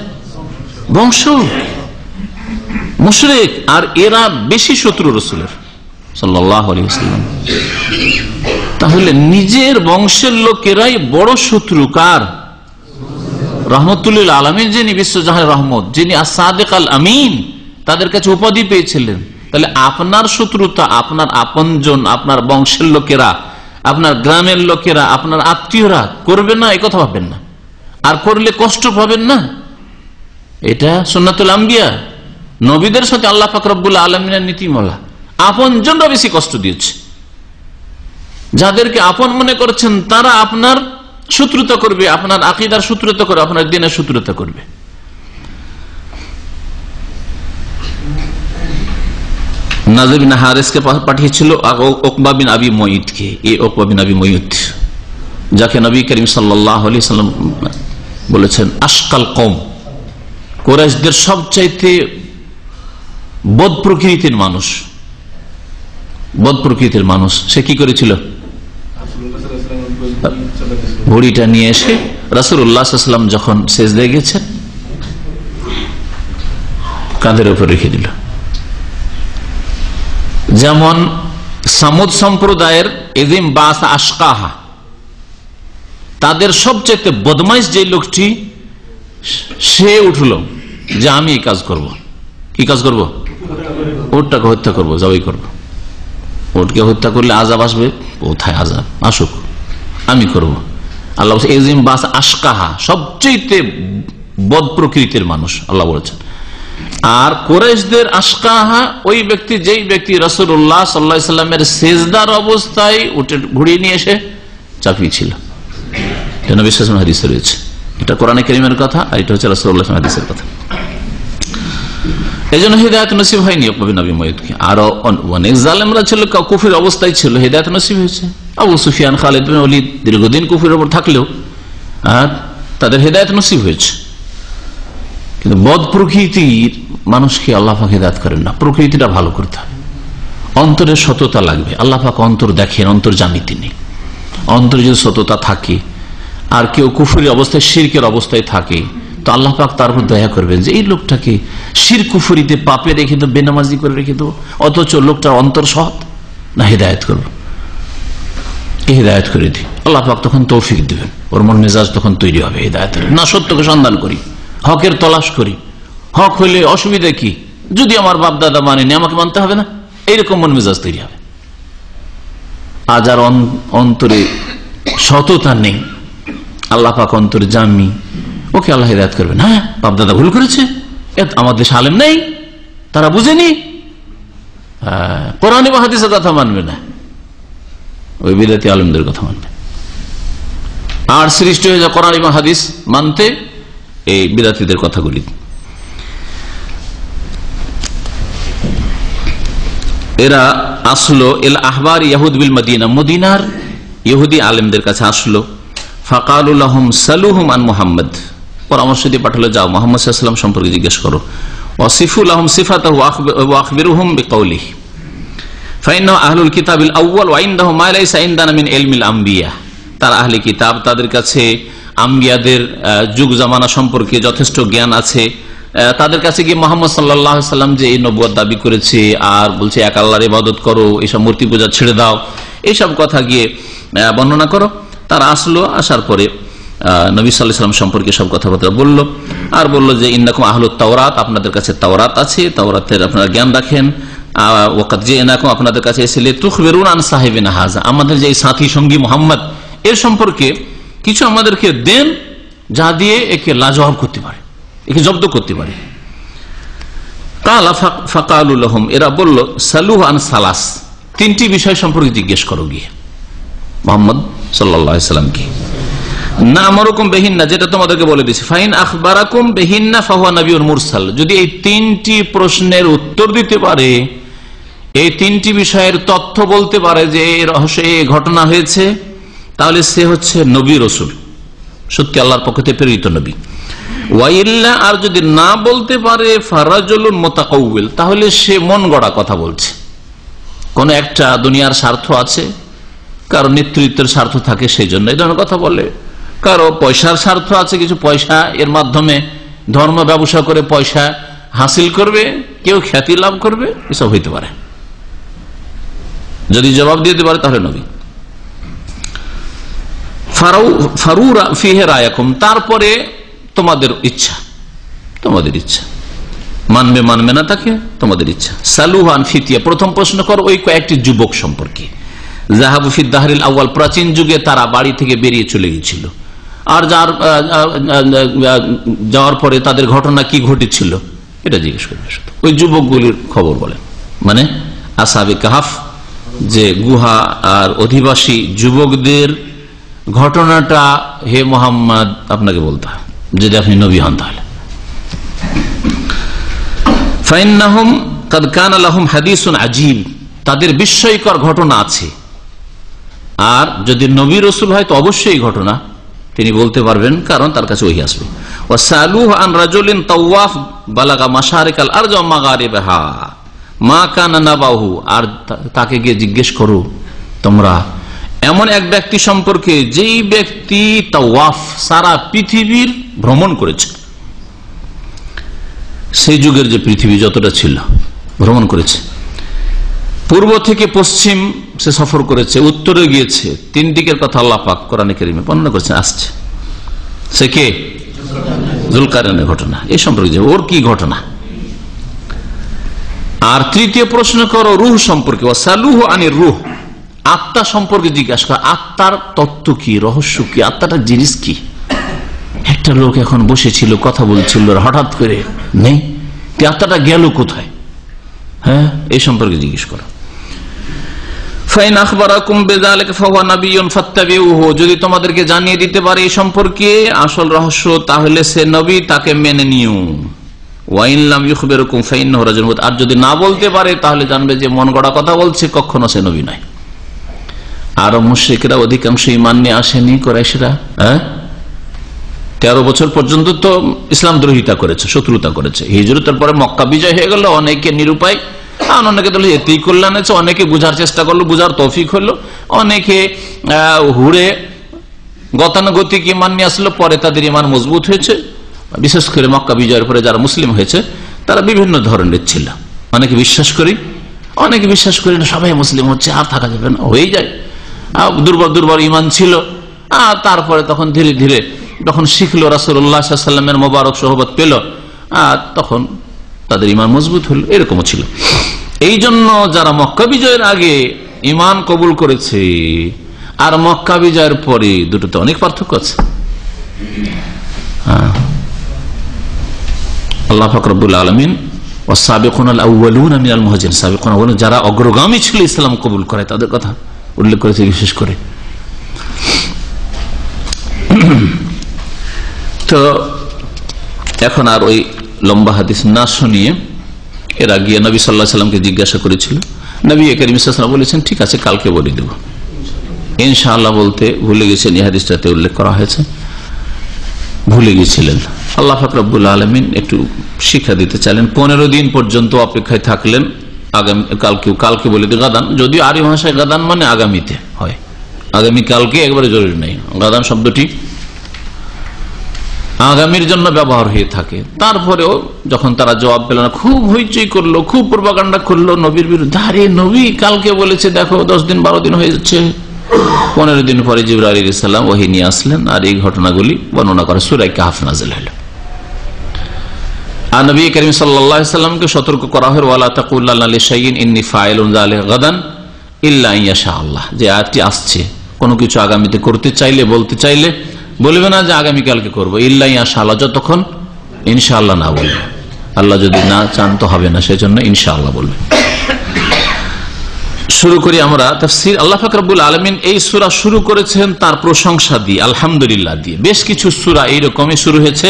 বংশ। মুশরেক আর এরা বেশি শত্রু রসুলের আলিয়াল্লাম তাহলে নিজের বংশের লোকেরাই বড় শত্রু কার? রহমতুল্লিল আলমীর যিনি বিশ্বজাহান রহমত, যিনি আসাদেক আল আমিন তাদের কাছে উপাধি পেয়েছিলেন। তাহলে আপনার শত্রুতা, আপনার আপনজন, আপনার বংশের লোকেরা, আপনার গ্রামের লোকেরা, আপনার আত্মীয়রা করবে না এ কথা ভাববেন না। আর করলে কষ্ট পাবেন না। এটা সোনাতুল আম্বিয়া। নবীদের সাথে আল্লাহ ফাকরবুল আলমিনের নীতিমালা। আপন জনরা বেশি কষ্ট দিয়েছে। যাদেরকে আপন মনে করছেন, তারা আপনার শত্রুতা করবে, আপনার আকিদার শত্রুতা করবে, আপনার দিনের শত্রুতা করবে। হারেসকে পাঠিয়েছিল আবি এই আবি যাকে নবী করিম আলি সাল্লাম বলেছেন, আশকাল কম কোরাইশদের সবচাইতে বদ প্রকৃতির মানুষ। বদ প্রকৃতির মানুষ। সে কি করেছিল? ঘড়িটা নিয়ে এসে রাসুল উল্লাহাম যখন শেষ দিয়ে গেছেন, কাঁধের উপর রেখে দিল। যেমন সামুদ সম্প্রদায়ের এদিম বাস আশকাহা, তাদের সবচেয়ে বদমাইশ যে লোকটি, সে উঠল যে আমি এই কাজ করব। কি কাজ করব? ওরটাকে হত্যা করব, জবাই করব। ওটকে হত্যা করলে আজাব আসবে, কোথায় আজাব আসুক। আমি করব। আল্লাহ এজিম বাস আশকাহা সবচেয়ে বদ প্রকৃতির মানুষ, আল্লাহ বলেছেন। আর কোরেশদের আশকাহা, ওই ব্যক্তি, যেই ব্যক্তি রসুল্লাহ সাল্লা সাল্লামের সেজদার অবস্থায় উঠে ঘুরিয়ে নিয়ে এসে চাপিয়েছিল যেন বিশ্বাস হাদিসে রয়েছে। এটা কোরআনে করিমের কথা আর এটা হচ্ছে রসুল্লাহ হাদিসের কথা। এই জন্য হৃদায়ত নসিব হয়নি নবী ময়ূদকে আরও অনেক জালেমরা ছিল কুফির অবস্থায় ছিল, হৃদায়ত নসিব হয়েছে। আবু সুফিয়ান, খালেদ অলি দীর্ঘদিন কুফুরের ওপর থাকলেও তাদের হৃদায়ত নসিব হয়েছে। কিন্তু বদ প্রকৃতির মানুষকে আল্লাহ পাক হেদায়ত করেন না। প্রকৃতিটা ভালো করতে হবে। অন্তরের সততা লাগবে। আল্লাহ পাক অন্তর দেখেন, অন্তর জানি তিনি। অন্তরে যদি সততা থাকে, আর কেউ কুফুরি অবস্থায়, শিরকের অবস্থায় থাকে, তো আল্লাহ পাক তার উপর দয়া করবেন যে, এই লোকটাকে শির কুফুরিতে পাপে রেখে দেবো, বেনামাজি করে রেখে দেবো, অথচ লোকটার অন্তর সৎ না হেদায়ত করব? হৃদায়ত করে দিই। আল্লাহ পাক তখন তৌফিক দিবেন। ওর মন মেজাজ তখন তৈরি হবে হৃদায়তের। না সত্যকে সন্ধান করি, হকের তলাশ করি। হক হইলে অসুবিধা কি? যদি আমার বাপ দাদা মানেনি আমাকে মানতে হবে না? এইরকম মন মেজাজ তৈরি হবে। আজ আর অন্তরে সততা নেই। আল্লাহ পাক অন্তরে জামি ওকে আল্লাহ হৃদায়ত করবেন। হ্যাঁ বাপ দাদা ভুল করেছে। আমাদের সালেম নেই। তারা বুঝেনি। কোরআন হাদিসের কথা মানবে না। ওই বিদাতি আলমদের কথা মানবে। আর সৃষ্টি হয়ে যা কোরআন এবং হাদিস মানতে এই বিদাতিদের কথাগুলি। এরা আসলো এল আহবার ইয়াহুদ বিল মদিনা, মদিনার ইহুদি আলেমদের কাছে আসলো। ফাকালুল্লাহম সালুহম আন মোহাম্মদ। পরামর্শ দিয়ে পাঠালো, যাও, মোহাম্মদ সম্পর্কে জিজ্ঞেস করো। ওসিফুল আহম সিফাত আখবির হুম বিকৌলিহ আহলুল কিতাবিল আম্বিয়া। তার আহলি কিতাব তাদের কাছে আম্বিয়াদের যুগ জামানা সম্পর্কে যথেষ্ট জ্ঞান আছে। তাদের কাছে গিয়ে মোহাম্মদ সাল্লাহ সাল্লাম যে এই দাবি করেছে আর বলছে, এক আল্লাহর ইবাদত করো এইসব মূর্তি পূজা ছেড়ে দাও, এইসব কথা গিয়ে বর্ণনা করো। তারা আসলো, আসার পরে নবী সাল্লাম সম্পর্কে সব কথাবার্তা বলল আর বলল যে ইন্দাকুম আহলুত তাওরাত আপনাদের কাছে তাওরাত আছে, তাওরাতের আপনারা জ্ঞান রাখেন। যে আপনাদের কাছে এসেলে তুখ বেরুন আন সাহেবিন হাজা। আমাদের যে সাথী সঙ্গী মোহাম্মদ, এর সম্পর্কে কিছু আমাদেরকে দেন যা দিয়ে একে লাজবাব করতে পারে, একে জব্দ করতে পারে। সালাস। তিনটি বিষয় সম্পর্কে জিজ্ঞেস করো গিয়ে। মোহাম্মদ না যেটা তোমাদেরকে বলে দিচ্ছি ফাইন মুরসাল। যদি এই তিনটি প্রশ্নের উত্তর দিতে পারে এই তিনটি বিষয়ের তথ্য বলতে পারে যে এই রহস্য এই ঘটনা হয়েছে, তাহলে সে হচ্ছে নবী রসুল। সত্যি আল্লাহর পক্ষ প্রেরিত নবী। ওয়াইল্লা আর যদি না বলতে পারে ফারাজুল মোতাকাউল তাহলে সে মন গড়া কথা বলছে। কোন একটা দুনিয়ার স্বার্থ আছে, কারও নেতৃত্বের স্বার্থ থাকে সেই জন্য এই ধরনের কথা বলে। কারও পয়সার স্বার্থ আছে, কিছু পয়সা, এর মাধ্যমে ধর্ম ব্যবসা করে পয়সা হাসিল করবে, কেউ খ্যাতি লাভ করবে, এসব হইতে পারে। যদি জবাব দিতে পারে তাহলে নবী। তারপরে তোমাদের ইচ্ছা তোমাদের ইচ্ছা। মানবে মানবে না তাকে, তোমাদের ইচ্ছা। সালুহান ফিতিয়া, প্রথম প্রশ্ন কর ওই কয়েকটি যুবক সম্পর্কে। জাহাবুফিদ দাহরিল আউ্য়াল, প্রাচীন যুগে তারা বাড়ি থেকে বেরিয়ে চলে গেছিল আর যার যাওয়ার পরে তাদের ঘটনা কি ঘটেছিল, এটা জিজ্ঞেস করবে ওই যুবকগুলির খবর বলেন। মানে আসাবে কাহাফ যে গুহা আর অধিবাসী যুবকদের ঘটনাটা হে মোহাম্মদ আপনাকে বলতে যদি আপনি নবী হন তাহলে। হাদিসুন তাদের বিস্ময়কর ঘটনা আছে। আর যদি নবী রসুল হয় তো অবশ্যই ঘটনা, তিনি বলতে পারবেন, কারণ তার কাছে ওই আসবে। ও সালুহ আন রাজুলিন তওয়াফ মাসারেকাল আর মাগারিবাহা। মা কানা বাহু আর তাকে গিয়ে জিজ্ঞেস করো, তোমরা এমন এক ব্যক্তি সম্পর্কে যেই ব্যক্তি তাওয়াফ সারা পৃথিবীর ভ্রমণ করেছে, সেই যুগের যে পৃথিবী যতটা ছিল, ভ্রমণ করেছে। পূর্ব থেকে পশ্চিম সে সফর করেছে, উত্তরে গিয়েছে, তিন দিকের কথা আল্লাহ পাক কোরআন কেরিমে বর্ণনা করেছেন, আসছে। সে কে? জুলকারের ঘটনা। এ সম্পর্কে ওর কি ঘটনা? আর তৃতীয় প্রশ্ন করো, রুহ সম্পর্কে। সালুহ রুহ। আত্মা সম্পর্কে জিজ্ঞাসা করো, আত্মার তত্ত্ব কি, রহস্য কি, আত্মাটা জিনিস কি? একটা লোক এখন বসেছিল, কথা বলছিল, হঠাৎ করে নেই আত্মাটা গেল কোথায়? হ্যাঁ এই সম্পর্কে জিজ্ঞেস করো। যদি তোমাদেরকে জানিয়ে দিতে পারে এই সম্পর্কে আসল রহস্য, তাহলে সে নবী তাকে মেনে নিও। আর যদি না বলতে পারে, তাহলে জানবে যে মন গড়া কথা বলছে, কখনো সে নবী নয়। আরও মুশ্রিকরা, অধিকাংশ ইমান নিয়ে আসেনি করাইশরা হ্যাঁ? তেরো বছর পর্যন্ত তো ইসলাম দ্রোহিতা করেছে, শত্রুতা করেছে। হিজরতের পরে মক্কা বিজয় হয়ে গেল, অনেকে নিরুপায়, আর অনেকে তো এতেই কল্যাণ আছে, অনেকে বুঝার চেষ্টা করল, বুঝার তৌফিক হলো। অনেকে হুড়ে গতানুগতিক ইমান নিয়ে আসলো, পরে তাদের ইমান মজবুত হয়েছে। বিশেষ করে মক্কা বিজয়ের পরে যারা মুসলিম হয়েছে, তারা বিভিন্ন ধরনের ছিল। অনেকে বিশ্বাস করি, অনেকে বিশ্বাস করি না, সবাই মুসলিম হচ্ছে, আর থাকা যাবে না হয়ে যায়। দুর্বল দুর্বল ইমান ছিল। আর তারপরে তখন ধীরে ধীরে যখন শিখলো রাসুল্লাহামের মোবারক সহবত পেল আর তখন তাদের ইমান মজবুত হল, এরকমও ছিল। এই জন্য যারা মক্কা বিজয়ের আগে ইমান কবুল করেছে, আর মক্কা বিজয়ের পরে দুটোতে অনেক পার্থক্য আছে। আল্লাহ ফকরবুল আলমিন ও সাবেকুন যারা অগ্রগামী ছিল ইসলাম কবুল করে, তাদের কথা উল্লেখ করেছে বিশেষ করে। তো এখন আর ওই লম্বা হাদিস না শুনিয়ে এরা গিয়ে নবী সাল্লাহ সাল্লামকে জিজ্ঞাসা করেছিল। নবী করিম বলেছেন, ঠিক আছে, কালকে বলে দেব। ইনশাআল্লাহ বলতে ভুলে গেছেন, এই হাদিসটাতে উল্লেখ করা হয়েছে। ভুলে গিয়েছিলেন আল্লাহ ফাকরাবুল আলমিন একটু শিক্ষা দিতে চাইলেন। পনেরো দিন পর্যন্ত অপেক্ষায় থাকলেন। আগামী, কালকে কালকে বলে গাদান। যদিও আরবি ভাষায় গাদান মানে আগামীতে হয়। আগামী কালকে একবারে জরুরি নেই। গাদান শব্দটি আগামীর জন্য ব্যবহার হয়ে থাকে। তারপরেও যখন তারা জবাব পেল না, খুব হইচই করল, খুব পূর্বাকাণ্ডা করল নবীর বিরুদ্ধে। আরে নবী কালকে বলেছে, দেখো, দশ দিন, বারো দিন হয়ে যাচ্ছে। পনেরো দিন পরে জিবর আলী ইসলাম ওহি নিয়ে আসলেন আর এই ঘটনাগুলি বর্ণনা করে সুরাই কাহাফ নাজেল হল। আর নবী করিম সাল্লামকে সতর্ক করা হয়, ওয়ালা তাকুল্লাহ শাহিন ইন্নি ফাইল গাদান ইল্লা ইয়াশা আল্লাহ। যে আয়াতটি আসছে, কোনো কিছু আগামীতে করতে চাইলে, বলতে চাইলে বলবে না যে আগামীকালকে করব। ইল্লাই আশাল্লাহ যতক্ষণ ইনশাআল্লাহ না বলবে। আল্লাহ যদি না চান তো হবে না, সেজন্য ইনশাআল্লাহ বলবে। শুরু করি আমরা আল্লাহ ফাকরাবুল আলমিন এই সুরা শুরু করেছেন তার প্রশংসা দিয়ে, আলহামদুলিল্লাহ দিয়ে। বেশ কিছু সুরা এইরকমই শুরু হয়েছে।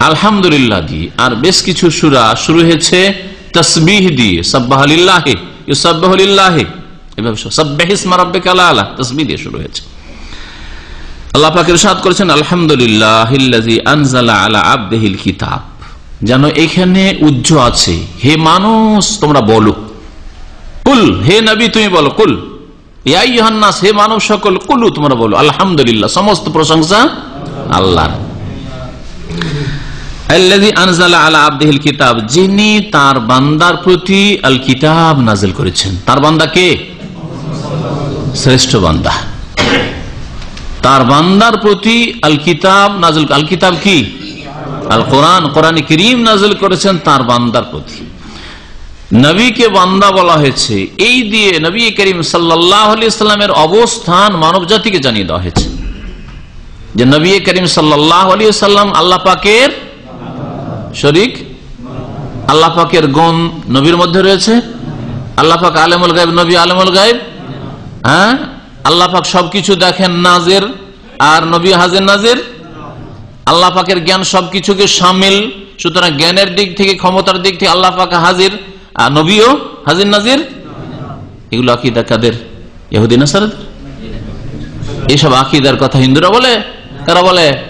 আলহামদুলিল্লাহ দিয়ে আর বেশ কিছু সুরা শুরু হয়েছে তসবিহ দিয়ে সাব্বাহ রাব্বিকা আলা দিয়ে শুরু হয়েছে। আল্লাহ আলহামদুলিল্লাহ যেন এখানে আছে। হে মানুষ, তোমরা বলো। কুল, হে নবী, তুমি বলো, কুল। হে সকল, কুলু, তোমরা বলো। আলহামদুলিল্লাহ, সমস্ত প্রশংসা আল্লাহর আল্লাযী আনজালা আলা আবদিহিল তার বান্দার প্রতি করিম করেছেন তার বান্দার প্রতি। নবীকে বান্দা বলা হয়েছে, এই দিয়ে নবী করিম সাল্লামের অবস্থান মানব জাতিকে জানিয়ে দেওয়া হয়েছে। যে নবী করিম সাল্লাহ আল্লাহ পাকের শরিক? আল্লাহ পাকের গুণ নবীর মধ্যে রয়েছে? আল্লাহ পাক আলমুল গাইব নবী আলমুল গাইব হ্যাঁ? আল্লাহ পাক সবকিছু দেখেন নাজের। আর নবী হাজের নাজের? আল্লাহ পাকের জ্ঞান সবকিছুকে সামিল। সুতরাং জ্ঞানের দিক থেকে, ক্ষমতার দিক থেকে আল্লাহ পাক হাজির। আর নবীও হাজির নাজির? এগুলো আকিদা কাদের? ইহুদিন এইসব আকিদার কথা হিন্দুরা বলে? তারা বলে?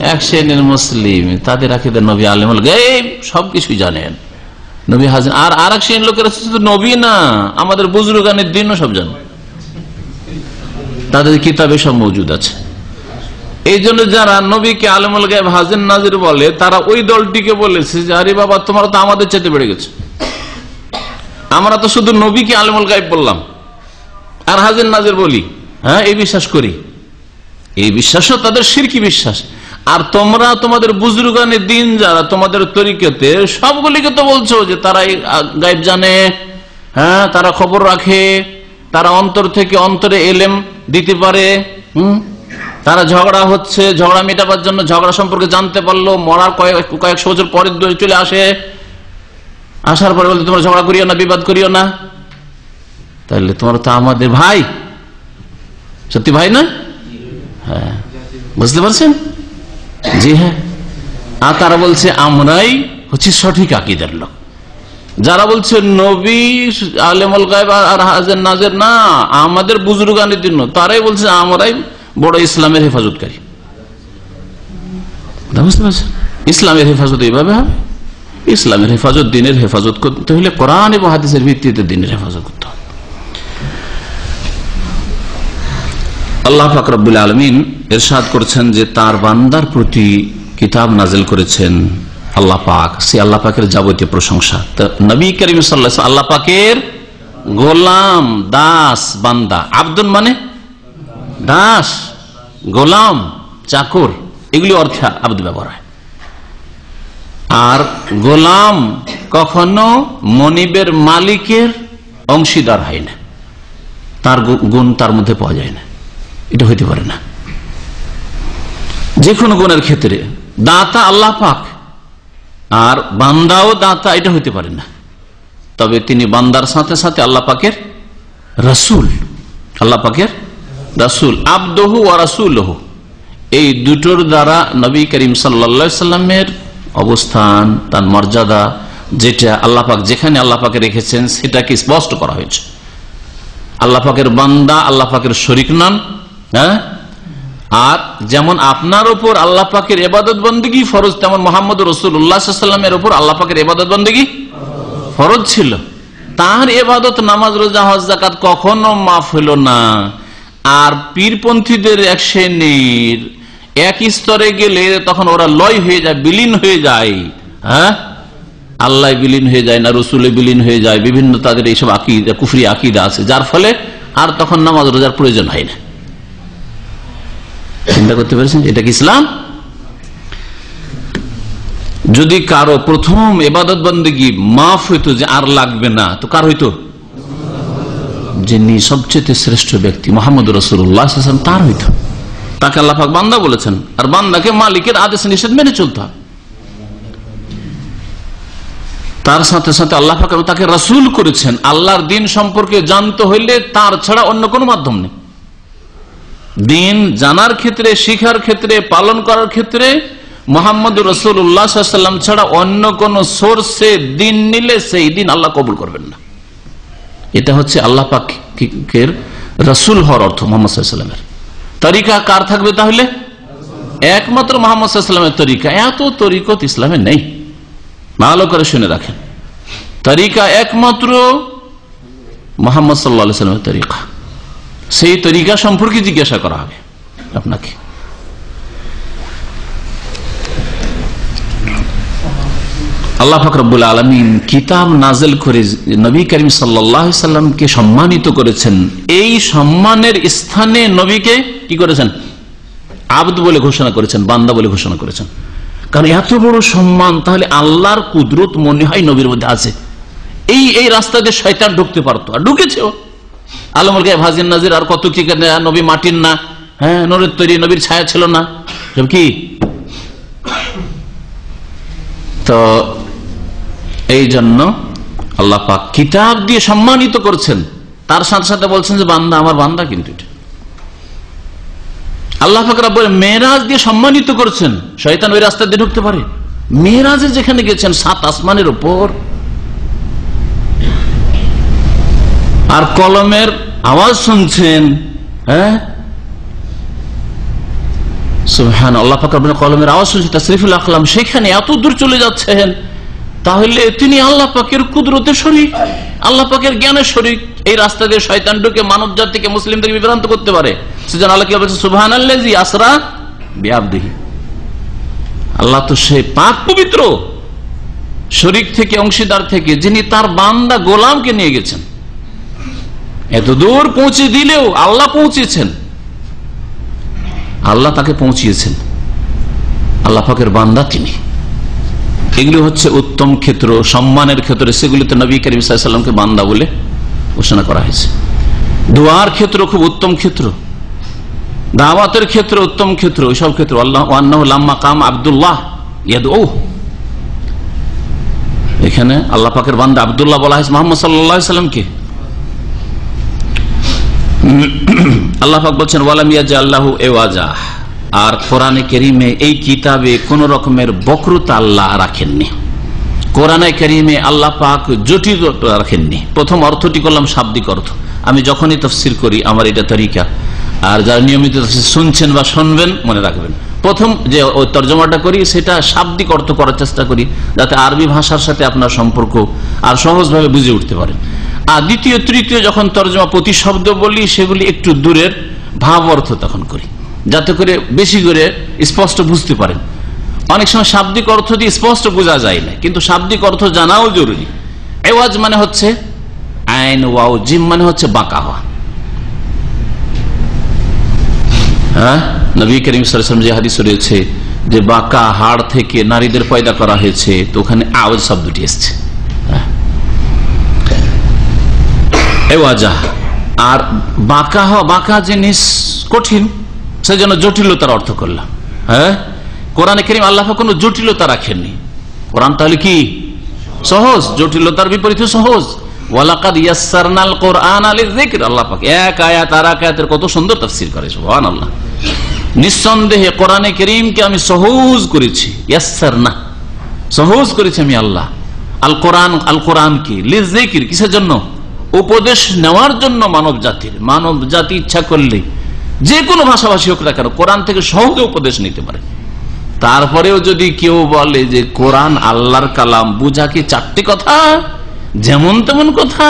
এক শ্রেণির মুসলিম, তাদের আকিদার নবী আলিমুল গাইব সবকিছুই জানেন। নবী হাজির আর আর এক শ্রেণির লোকের শুধু নবী না, আমাদের বুজরুগানের দিনও সব জানে। তাদের কিতাবে সব মজুদ আছে। এই জন্য যারা নবীকে আলমুল গায়েব হাজির নাজির বলে, তারা ওই দলটিকে বলেছে যে, আরে বাবা, তোমরা তো আমাদের চেতে বেড়ে গেছে। আমরা তো শুধু নবীকে আলমুল গায়েব বললাম। আর হাজির নাজির বলি হ্যাঁ এই বিশ্বাস করি। এই বিশ্বাসও তাদের সিরকি বিশ্বাস। আর তোমরা তোমাদের বুজরুগানের দিন যারা তোমাদের তরিকেতে, সবগুলিকে তো বলছো যে তারা গায়েব জানে হ্যাঁ তারা খবর রাখে, তারা অন্তর থেকে অন্তরে এলেম দিতে পারে, হুম? তারা ঝগড়া হচ্ছে, ঝগড়া মেটাবার জন্য ঝগড়া সম্পর্কে জানতে পারল, মরার কয়েক কয়েকশো বছর পরে চলে আসে। আসার পরে বলতে তোমরা ঝগড়া করিও না, বিবাদ করিও না। তাহলে তোমরা তো আমাদের ভাই। সত্যি ভাই না? হ্যাঁ। বুঝতে পারছেন? জি হ্যাঁ। আর তারা বলছে, আমরাই হচ্ছে সঠিক আকিদের লোক। যারা বলছে, নবী, আলেমল গায়েব আর হাজের নাজের না, আমাদের বুজুর্গানের জন্য তারাই বলছে, আমরাই বড় ইসলামের হেফাজতকারী। বুঝতে পারছেন? ইসলামের হেফাজত এইভাবে হবে? ইসলামের হেফাজত, দিনের হেফাজত করতে হলে কোরআন এবং হাদিসের ভিত্তিতে দিনের হেফাজত আল্লাহ ফাকরুল আলমিন এরশাদ করেছেন যে তার বান্দার প্রতি কিতাব নাজেল করেছেন আল্লাহ পাক। সে আল্লাহ পাকের যাবতীয় প্রশংসা। নবী করিম সাল্লাহ আল্লাহ পাকের গোলাম, দাস বান্দা। আব্দুল মানে? দাস, গোলাম, চাকর। এগুলি অর্থে আব্দ ব্যবহার হয়। আর গোলাম কখনো মনিবের মালিকের অংশীদার হয় না। তার গুণ তার মধ্যে পাওয়া যায় না। এটা হইতে পারে না। যে কোনো গুণের ক্ষেত্রে দাতা আল্লাহ পাক আর বান্দাও দাতা, এটা হইতে পারে না। তবে তিনি বান্দার সাথে সাথে আল্লাহ পাকের রসুল। আল্লাহ পাকের রাসুল। আবদহু ও রাসুল এই দুটোর দ্বারা নবী করিম সাল্লামের অবস্থান, তার মর্যাদা, যেটা আল্লাহ পাক যেখানে আল্লাহ পাকে রেখেছেন, সেটাকে স্পষ্ট করা হয়েছে। আল্লাহ পাকের বান্দা, আল্লাহ পাকের শরিক নন হ্যাঁ? আর যেমন আপনার উপর আল্লাহ পাকের এবাদত বন্দী ফরজ তেমন মোহাম্মদ রসুল্লাহামের উপর আল্লাহ পাকের এবাদত বন্দী ফরজ ছিল। তার এবাদত নামাজ, রোজা, হজ জাকাত কখনো মাফ হইল না। আর পীরপন্থীদের এক শ্রেণির এক স্তরে গেলে তখন ওরা লয় হয়ে যায়, বিলীন হয়ে যায়। হ্যাঁ? আল্লাহ বিলীন হয়ে যায় না রসুলে বিলীন হয়ে যায়। বিভিন্ন তাদের এইসব আকিদা, কুফরি আকিদা আছে, যার ফলে আর তখন নামাজ, রোজার প্রয়োজন হয় না। চিন্তা করতে পেরেছেন? এটা কি ইসলাম? যদি কারও প্রথম এবাদত বন্দী মাফ হইতো যে আর লাগবে না, তো কার হইতো? যিনি সবচেয়ে শ্রেষ্ঠ ব্যক্তি মোহাম্মদ রসুল্লাহ তার হইত। তাকে আল্লাহাক বান্দা বলেছেন, আর বান্দাকে মালিকের আদেশ নিষেধ মেনে চলতে তার সাথে সাথে আল্লাহ তাকে রাসুল করেছেন। আল্লাহর দিন সম্পর্কে জানতে হইলে তার ছাড়া অন্য কোনো মাধ্যম নেই। দিন জানার ক্ষেত্রে, শিখার ক্ষেত্রে, পালন করার ক্ষেত্রে মোহাম্মদ রসুল উল্লাহাম ছাড়া অন্য কোন সোর্সে দিন নিলে সেই দিন আল্লাহ কবুল করবেন না। এটা হচ্ছে আল্লাহ পাকের রসুল হওয়ার অর্থ মোহাম্মদ সাল্লামের তরিকা কার থাকবে তাহলে? একমাত্র মোহাম্মদ সাল্লামের তরিকা। এত তরিকত ইসলামে নেই। ভালো করে শুনে রাখেন। তরিকা একমাত্র মোহাম্মদ সাল্লা সাল্লামের তরিকা। সেই তরিকা সম্পর্কে জিজ্ঞাসা করা হবে আপনাকে। আল্লাহ ফকরবুল আলমিন কিতাব নাজেল করে নবী করিম সাল্লামকে সম্মানিত করেছেন। এই সম্মানের স্থানে নবীকে কি করেছেন? আবদ বলে ঘোষণা করেছেন, বান্দা বলে ঘোষণা করেছেন। কারণ এত বড় সম্মান, তাহলে আল্লাহর কুদরত মনে হয় নবীর মধ্যে আছে। এই এই রাস্তা দিয়ে শয়তান ঢুকতে পারতো, আর ঢুকেছে ও আলমুল নাজির, আর কত কি নবী মাটির না। হ্যাঁ নরের তৈরি, নবীর ছায়া ছিল না। কি? তো এই জন্য আল্লাহ পাক কিতাব দিয়ে সম্মানিত করছেন। তার সাথে সাথে বলছেন যে, বান্দা, আমার বান্দা কিন্তু আল্লাহ ফাকরা বলে মেয়েরাজ দিয়ে সম্মানিত করছেন। শয়তান ওই রাস্তা দিয়ে ঢুকতে পারে। মেয়েরাজে যেখানে গেছেন, সাত আসমানের উপর আর কলমের আওয়াজ শুনছেন হ্যাঁ? আল্লাহ ফাকর কলমের আওয়াজ শুনছেন আকলাম সেখানে এত দূর চলে যাচ্ছেন। তাহলে তিনি আল্লাহ পাকের কুদরতের শরিক, আল্লাহ পাকের জ্ঞানের শরিক। এই রাস্তা দিয়ে শয়তান ঢুকে মানব জাতিকে মুসলিমদেরকে বিভ্রান্ত করতে পারে। সেজন্য আল্লাহ কি বলছে আল্লাহি আসরা আল্লাহ তো সে পাক পবিত্র, শরিক থেকে, অংশীদার থেকে, যিনি তার বান্দা গোলামকে নিয়ে গেছেন। এত দূর পৌঁছে দিলেও আল্লাহ পৌঁছেছেন। আল্লাহ তাকে পৌঁছিয়েছেন। আল্লাহ পাকের বান্দা তিনি। এগুলি হচ্ছে উত্তম ক্ষেত্র, সম্মানের ক্ষেত্রে, সেগুলিতে নবী করিম সাল্লামকে বান্দা বলে ঘোষণা করা হয়েছে। দোয়ার ক্ষেত্র খুব উত্তম ক্ষেত্র। দাওয়াতের ক্ষেত্রে উত্তম ক্ষেত্র। ওইসব ক্ষেত্র আল্লাহ কাম আবদুল্লাহ এখানে আল্লাহ পাকের বান্দা আবদুল্লাহ বলা হয়েছে মোহাম্মদ সাল্লাহ সাল্লামকে আল্লাহ বলছেন, ওয়ালাম ইয়াজা আল্লাহ এওয়াজা। আর কোরআনে কেরিমে এই কিতাবে কোন রকমের বক্রতা আল্লাহ রাখেননি। কোরআনে কেরিমে আল্লাহ পাক জটিল রাখেননি। প্রথম অর্থটি করলাম শাব্দিক অর্থ। আমি যখনই তফসির করি, আমার এটা তরিকা। আর যারা নিয়মিত শুনছেন বা শুনবেন, মনে রাখবেন। প্রথম যে তর্জমাটা করি, সেটা শাব্দিক অর্থ করার চেষ্টা করি, যাতে আরবি ভাষার সাথে আপনার সম্পর্ক আর সহজভাবে বুঝে উঠতে পারেন। আর দ্বিতীয়, তৃতীয় যখন তর্জমা প্রতি শব্দ বলি, সেগুলি একটু দূরের ভাব অর্থ তখন করি, যাতে করে বেশি করে স্পষ্ট বুঝতে পারেন। অনেক সময় শাব্দিক অর্থ দিয়ে স্পষ্ট বোঝা যায় না, কিন্তু শাব্দিক অর্থ জানাও জরুরি। এওয়াজ মানে হচ্ছে আইন, ওয়াও, জিম মানে হচ্ছে বাঁকা হওয়া। হ্যাঁ? যে বাঁকা হাড় থেকে নারীদের পয়দা করা হয়েছে, তো ওখানে আওয়াজ শব্দটি এসছে। আর বাঁকা হওয়া, বাঁকা জিনিস কঠিন সেই জন্য জটিলতার অর্থ করলাম। হ্যাঁ? কোরআনে করিম আল্লাহ কোনো জটিলতা রাখেননি। কোরআন তাহলে কি? সহজ, জটিলতার বিপরীতে সহজ। কত সুন্দর নিঃসন্দেহে কোরআনে আমি সহজ করেছি সহজ করেছি আমি আল্লাহ। আল আল লিজিকির কিসের জন্য? উপদেশ নেওয়ার জন্য মানব জাতির, মানব জাতি ইচ্ছা করলে যে কোনো ভাষাভাষী হোক না কেন, কোরআন থেকে সহজে উপদেশ নিতে পারে। তারপরেও যদি কেউ বলে যে কোরআন আল্লাহর কালাম, বুঝা কি চারটি কথা? যেমন তেমন কথা।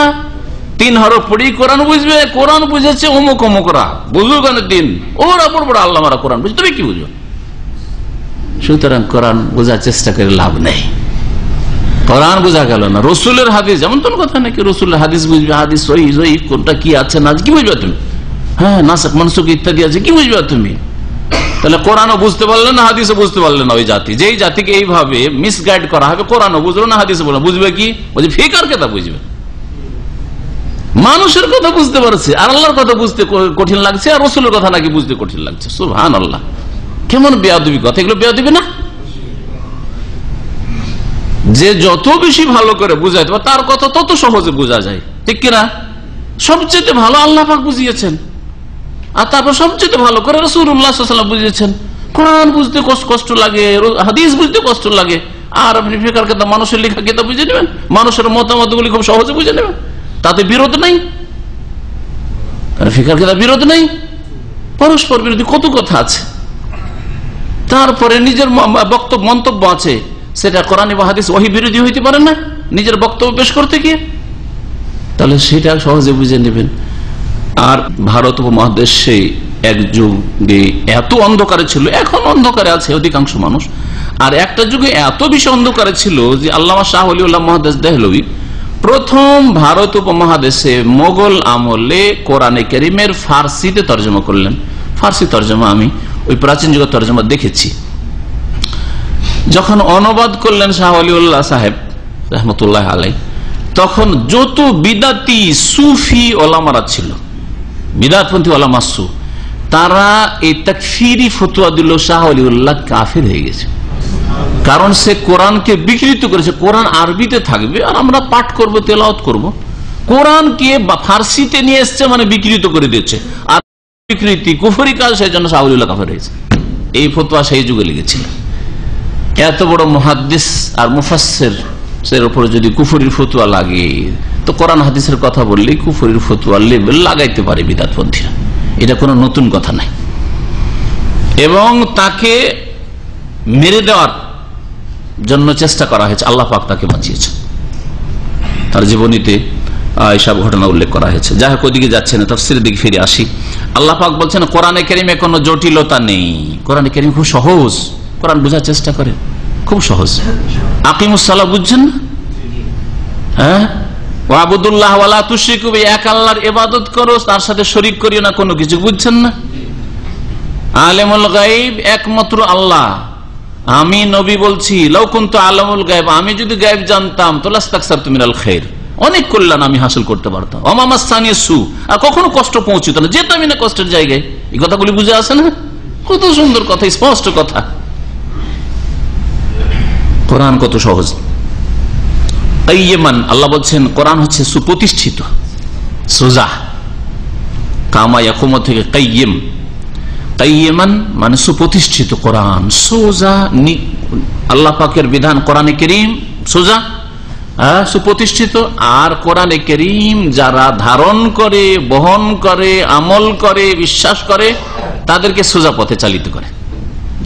তিন হরফ পড়ি কোরআন বুঝবে, কোরআন বুঝেছে অমুক অমুকরা বুঝব কেন তিন ওরা পড়ব আল্লাহ মারা কোরআন বুঝতে তুমি কি বুঝো? সুতরাং কোরআন বোঝার চেষ্টা করে লাভ নেই। কোরআন বোঝা গেল না, রসুলের হাদিস, যেমন তোর কথা নাকি রসুলের হাদিস বুঝবে, হাদিস কোনটা কি আছে না কি বুঝবে তুমি? হ্যাঁ নাসক মনসুক ইত্যাদি আছে, কি বুঝবে তুমি? তাহলে কোরআনও বুঝতে পারলে না, হাদিসও বুঝতে পারলে না ওই জাতি। যেই জাতিকে এইভাবে মিসগাইড করা হবে, কোরআনও বুঝলো না হাদিসে বলল বুঝবে কি? বলছে ফিকার কথা বুঝবে। মানুষের কথা বুঝতে পারছে, আর আল্লাহর কথা বুঝতে কঠিন লাগছে, আর রসুলের কথা নাকি বুঝতে কঠিন লাগছে। সুহান আল্লাহ কেমন বেয়াদবি কথা, এগুলো বেয়াদবি না? যে যত বেশি ভালো করে বুঝাইতে পারে, তার কথা তত সহজে বোঝা যায়। ঠিক কিনা? সবচেয়ে ভালো আল্লাহ পাক বুঝিয়েছেন। আর তারপর সবচেয়ে ভালো করে রসুল্লাহ বুঝিয়েছেন। কোরআন বুঝতে কষ্ট লাগে হাদিস বুঝতে কষ্ট লাগে। আর আপনি ফেকার কেতাব, মানুষের লেখা কেতাব বুঝে নেবেন? মানুষের মতামত গুলি খুব সহজে বুঝে নেবেন? তাতে বিরোধ নেই? ফেকার কেতাব বিরোধ নেই? পরস্পর বিরোধী কত কথা আছে? তারপরে নিজের বক্তব্য, মন্তব্য আছে। সেটা কোরআন এবং হাদিস ওহি বিরোধী হইতে পারে না, নিজের বক্তব্য পেশ করতে গিয়ে। তাহলে সেটা সহজে বুঝে নেবেন। আর ভারত উপমহাদেশে এক যুগে এত অন্ধকারে ছিল, এখন অন্ধকারে আছে অধিকাংশ মানুষ। আর একটা যুগে এত বেশি অন্ধকারে ছিল যে আল্লামা শাহ আলী আলিউল্লাহ মহাদেশ দেহলবি প্রথম ভারত উপমহাদেশে মোগল আমলে কোরআনে করিমের ফার্সিতে তর্জমা করলেন। ফার্সি তর্জমা আমি, ওই প্রাচীন যুগের তর্জমা দেখেছি। যখন অনুবাদ করলেন শাহ আলিউল্লাহ সাহেব, রহমতুল্লাহ আলাই তখন যত বিদাতি সুফি ওলামারা ছিল, বিদাতপন্থী ওলামাসু তারা এই তাকফিরি ফতুয়া দিল শাহ আলিউল্লাহ কাফের হয়ে গেছে। কারণ সে কোরআনকে বিকৃত করেছে। কোরআন আরবিতে থাকবে আর আমরা পাঠ করব তেলাওত করব। কোরআনকে ফার্সিতে নিয়ে এসছে মানে বিকৃত করে দিচ্ছে আর বিকৃতি, কুফরি কাজ সেই জন্য শাহুল্লাহ কাফের হয়েছে এই ফতুয়া সেই যুগে লেগেছিল। এত বড় মহাদ্দিস আর মুফাসের এর উপরে যদি কুফুরির ফতুয়া লাগে, তো কোরআন হাদিসের কথা বললেই কুফুরির ফতুয়া লেবেল লাগাইতে পারে বিদাতপন্থীরা। এটা কোনো নতুন কথা নাই। এবং তাকে মেরে দেওয়ার জন্য চেষ্টা করা হয়েছে, আল্লাহ পাক তাকে বাঁচিয়েছে। তার জীবনীতে এইসব ঘটনা উল্লেখ করা হয়েছে। যাই হোক, ওদিকে যাচ্ছে না তফসির দিকে ফিরে আসি। আল্লাহ পাক বলছেন, কোরআনে কেরিমে কোনো জটিলতা নেই। কোরআনে কেরিম খুব সহজ। কোরআন বোঝার চেষ্টা করে। খুব সহজ। আকিমুসাল্লাহ বুঝছেন হ্যাঁ? না, কোনো কিছু বুঝছেন না? আল্লাহ। আমি নবী বলছি গায়েব আমি যদি গায়েব জানতাম, তো লাস্তাকসার আল অনেক কল্যাণ আমি হাসিল করতে পারতাম। অমামাস্তানীয় সু। আর কখনো কষ্ট পৌঁছিত না যেতামই না কষ্টের জায়গায়। এই কথাগুলি বুঝে আসে না? কত সুন্দর কথা, স্পষ্ট কথা। কোরআন কত সহজ? কাইয়েমান আল্লাহ বলছেন, কোরআন হচ্ছে সুপ্রতিষ্ঠিত সোজা কামা থেকে কাইয়েম কাইয়েমান মানে সুপ্রতিষ্ঠিত কোরআন, সোজা আল্লাহ পাকের বিধান কোরআনে করিম, সোজা হ্যাঁ সুপ্রতিষ্ঠিত। আর কোরআনে করিম যারা ধারণ করে, বহন করে, আমল করে, বিশ্বাস করে, তাদেরকে সোজা পথে চালিত করে।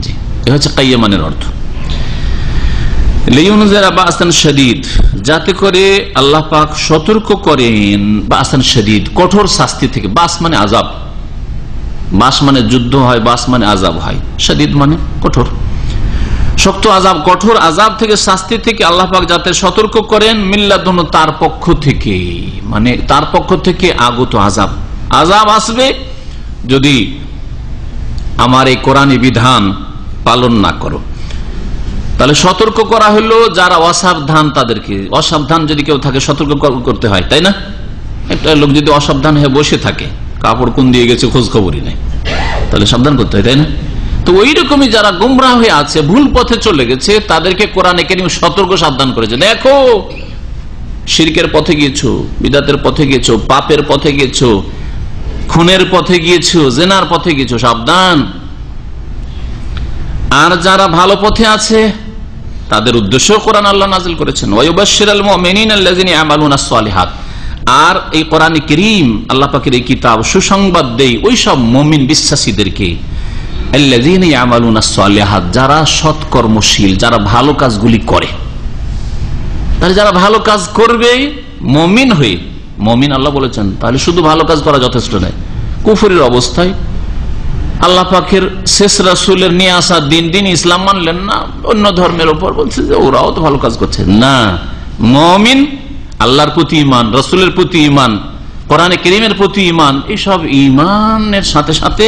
জি, এ হচ্ছে কাইয়েমানের অর্থ। যাতে করে আল্লাহ পাক সতর্ক করেন বাসান শদীদ, কঠোর শাস্তি থেকে। বাস মানে আজাব বাস মানে যুদ্ধ হয়, বাস মানে আজাব হয়। মানে কঠোর। শক্ত আজাব কঠোর আজাব থেকে শাস্তি থেকে আল্লাহ পাক যাতে সতর্ক করেন মিল্লাদন, তার পক্ষ থেকে। মানে তার পক্ষ থেকে আগত আজাব আজাব আসবে যদি আমার এই কোরআনী বিধান পালন না করো। তাহলে সতর্ক করা হলো যারা অসাবধান তাদেরকে। অসাবধান যদি কেউ থাকে, সতর্ক করতে হয়, তাই না? একটা লোক যদি অসাবধান হয়ে বসে থাকে, কাপড় কোন দিয়ে গেছে খোঁজ খবরই নেই। তাহলে সাবধান করতে হয়, তাই না? তো ওই রকমই যারা গুমরা হয়ে আছে, ভুল পথে চলে গেছে, তাদেরকে কোরআনে কেন সতর্ক সাবধান করেছে। দেখো, শিরকের পথে গিয়েছো, বিদাতের পথে গিয়েছো, পাপের পথে গিয়েছো, খুনের পথে গিয়েছো, জেনার পথে গিয়েছো, সাবধান। আর যারা ভালো পথে আছে তাদের উদ্দেশ্য কোরআন আল্লাহ নাজিল করেছেন। আর এই কোরআন করিম আল্লাহ পাকের এই কিতাব, সুসংবাদ দেই ওই সব মমিন বিশ্বাসীদেরকে। যারা সৎকর্মশীল, যারা ভালো কাজগুলি করে। তাহলে যারা ভালো কাজ করবে, মমিন হয়ে, মমিন আল্লাহ বলেছেন, তাহলে শুধু ভালো কাজ করা যথেষ্ট নয়। কুফুরের অবস্থায় আল্লাহ পাখের শেষ রাসুলের নিয়ে আসা দিন দিন ইসলাম মানলেন না। অন্য ধর্মের ওপর বলছে যে ওরাও তো ভালো কাজ করছে। না, মমিন আল্লাহর প্রতি ইমান রসুলের প্রতি ইমান কোরআনে করিমের প্রতি ইমান এইসব ইমানের সাথে সাথে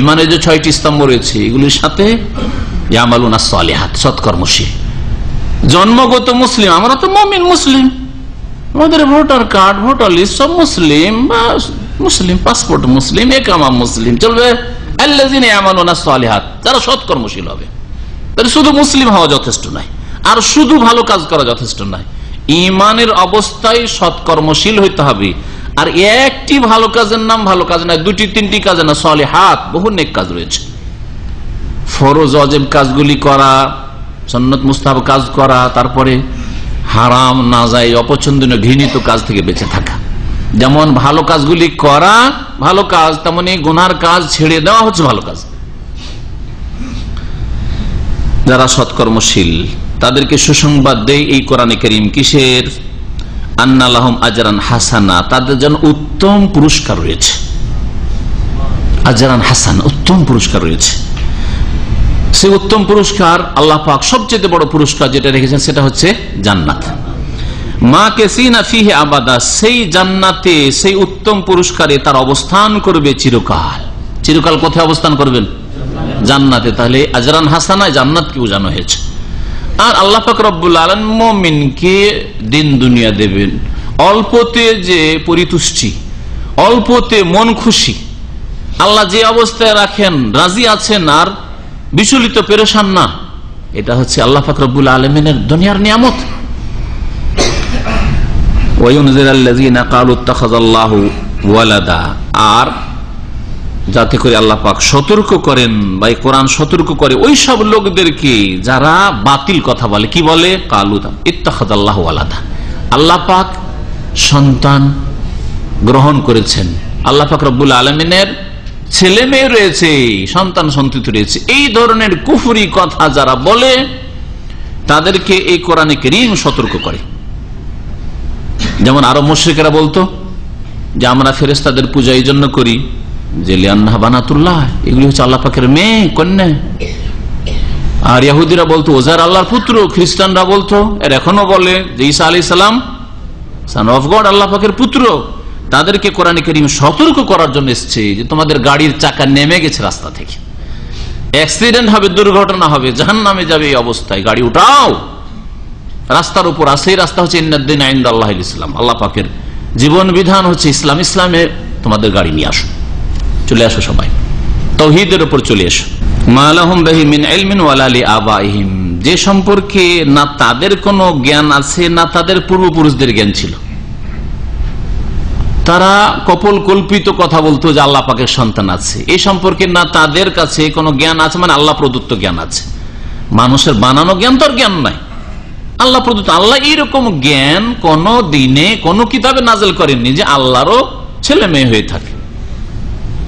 ইমানের যে ছয়টি স্তম্ভ রয়েছে, এগুলির সাথে সৎকর্মশীল। জন্মগত মুসলিম, আমরা তো মমিন মুসলিম। আমাদের ভোটার কার্ড, ভোটার লিস্ট সব মুসলিম, বা মুসলিম, পাসপোর্ট মুসলিম, একামা মুসলিম, চলবে। যারা সৎকর্মশীল হবে। শুধু মুসলিম হওয়া যথেষ্ট নয়, আর শুধু ভালো কাজ করা যথেষ্ট নয়। ইমানের অবস্থায় সৎকর্মশীল হইতে হবে, আর একটি ভালো কাজের নাম ভালো কাজ নয়, দুটি, তিনটি কাজের না সলে হাত বহু নেক কাজ রয়েছে। ফরজ, অজেব কাজগুলি করা, সন্নত মুস্তাব কাজ করা, তারপরে হারাম না যায় অপছন্দনীয়, ঘৃণিত কাজ থেকে বেঁচে থাকা। যেমন ভালো কাজগুলি করা ভালো কাজ, তেমনি গুনার কাজ ছেড়ে দেওয়া হচ্ছে ভালো কাজ। যারা সৎকর্মশীল, তাদেরকে সুসংবাদ দেয় এই কোরআনে করিম কিসের? আন্নালাহম আজরান হাসানা, তাদের জন্য উত্তম পুরস্কার রয়েছে। আজরান হাসান, উত্তম পুরস্কার রয়েছে। সেই উত্তম পুরস্কার আল্লাহ পাক সবচেয়ে বড় পুরস্কার যেটা রেখেছেন, সেটা হচ্ছে জান্নাত। মা কেসিনা ফিহে আবাদা, সেই জান্নাতে, সেই উত্তম পুরস্কারে তার অবস্থান করবে চিরকাল। চিরকাল কোথায় অবস্থান করবেন? জান্নাতে। তাহলে আজরান হাসানায় জান্নাতকে বোঝানো হয়েছে। আর আল্লাহ পাক দিন দুনিয়া দেবেন। অল্পতে যে পরিতুষ্টি, অল্পতে মন খুশি, আল্লাহ যে অবস্থায় রাখেন, রাজি আছেন, আর বিচলিত, পেরেশান না, এটা হচ্ছে আল্লাহ পাক রব্বুল আলমিনের দুনিয়ার নিয়ামত। আর যাতে করে আল্লাহ পাক সতর্ক করেন বা কোরআন সতর্ক করে, ওই সব লোকদেরকে যারা বাতিল কথা বলে, কি বলে? কালুদা ইত্তাখাদ আল্লাহ আলাদা আল্লাহ পাক সন্তান গ্রহণ করেছেন। আল্লাহ পাক রব্বুল আলমিনের ছেলে মেয়ে রয়েছে, সন্তান সন্তিত রয়েছে। এই ধরনের কুফুরি কথা যারা বলে, তাদেরকে এই কোরআনে কেরিম সতর্ক করে। যেমন আরও মুশ্রিকেরা বলতো যে, আমরা ফেরেস্তাদের পূজা এই জন্য করি যে লিয়ান্না বানাতুল্লাহ, এগুলি হচ্ছে আল্লাহ পাকের মেয়ে, কন্যা। আর ইয়াহুদিরা বলতো, ওজার আল্লাহর পুত্র। খ্রিস্টানরা বলতো, এর এখনও বলে যে, ঈসা আলি সালাম সান অফ গড আল্লাহ পাকের পুত্র। তাদেরকে কোরআনে করিম সতর্ক করার জন্য এসছে যে, তোমাদের গাড়ির চাকা নেমে গেছে রাস্তা থেকে। অ্যাক্সিডেন্ট হবে, দুর্ঘটনা হবে জাহান নামে যাবে এই অবস্থায়। গাড়ি উঠাও। রাস্তার উপর আর সেই রাস্তা হচ্ছে ইন্দিন আইন্দ আল্লাহ ইসলাম, আল্লাহ পাকের জীবন বিধান হচ্ছে ইসলাম, ইসলামে তোমাদের গাড়ি নিয়ে আসো। চলে আসো সবাই। তৌহিদের উপর চলে এসো। যে সম্পর্কে না তাদের কোনো জ্ঞান আছে, না তাদের পূর্বপুরুষদের জ্ঞান ছিল। তারা কপল কল্পিত কথা বলতো যে আল্লাহ পাকের সন্তান আছে। এই সম্পর্কে না তাদের কাছে কোনো জ্ঞান আছে মানে আল্লাহ প্রদত্ত জ্ঞান আছে। মানুষের বানানো জ্ঞান তো জ্ঞান নাই আল্লাহ প্রদত্ত, আল্লাহ এইরকম জ্ঞান কোন দিনে, কোন কিতাবে নাজেল করেননি যে আল্লাহরও ছেলে মেয়ে হয়ে থাকে।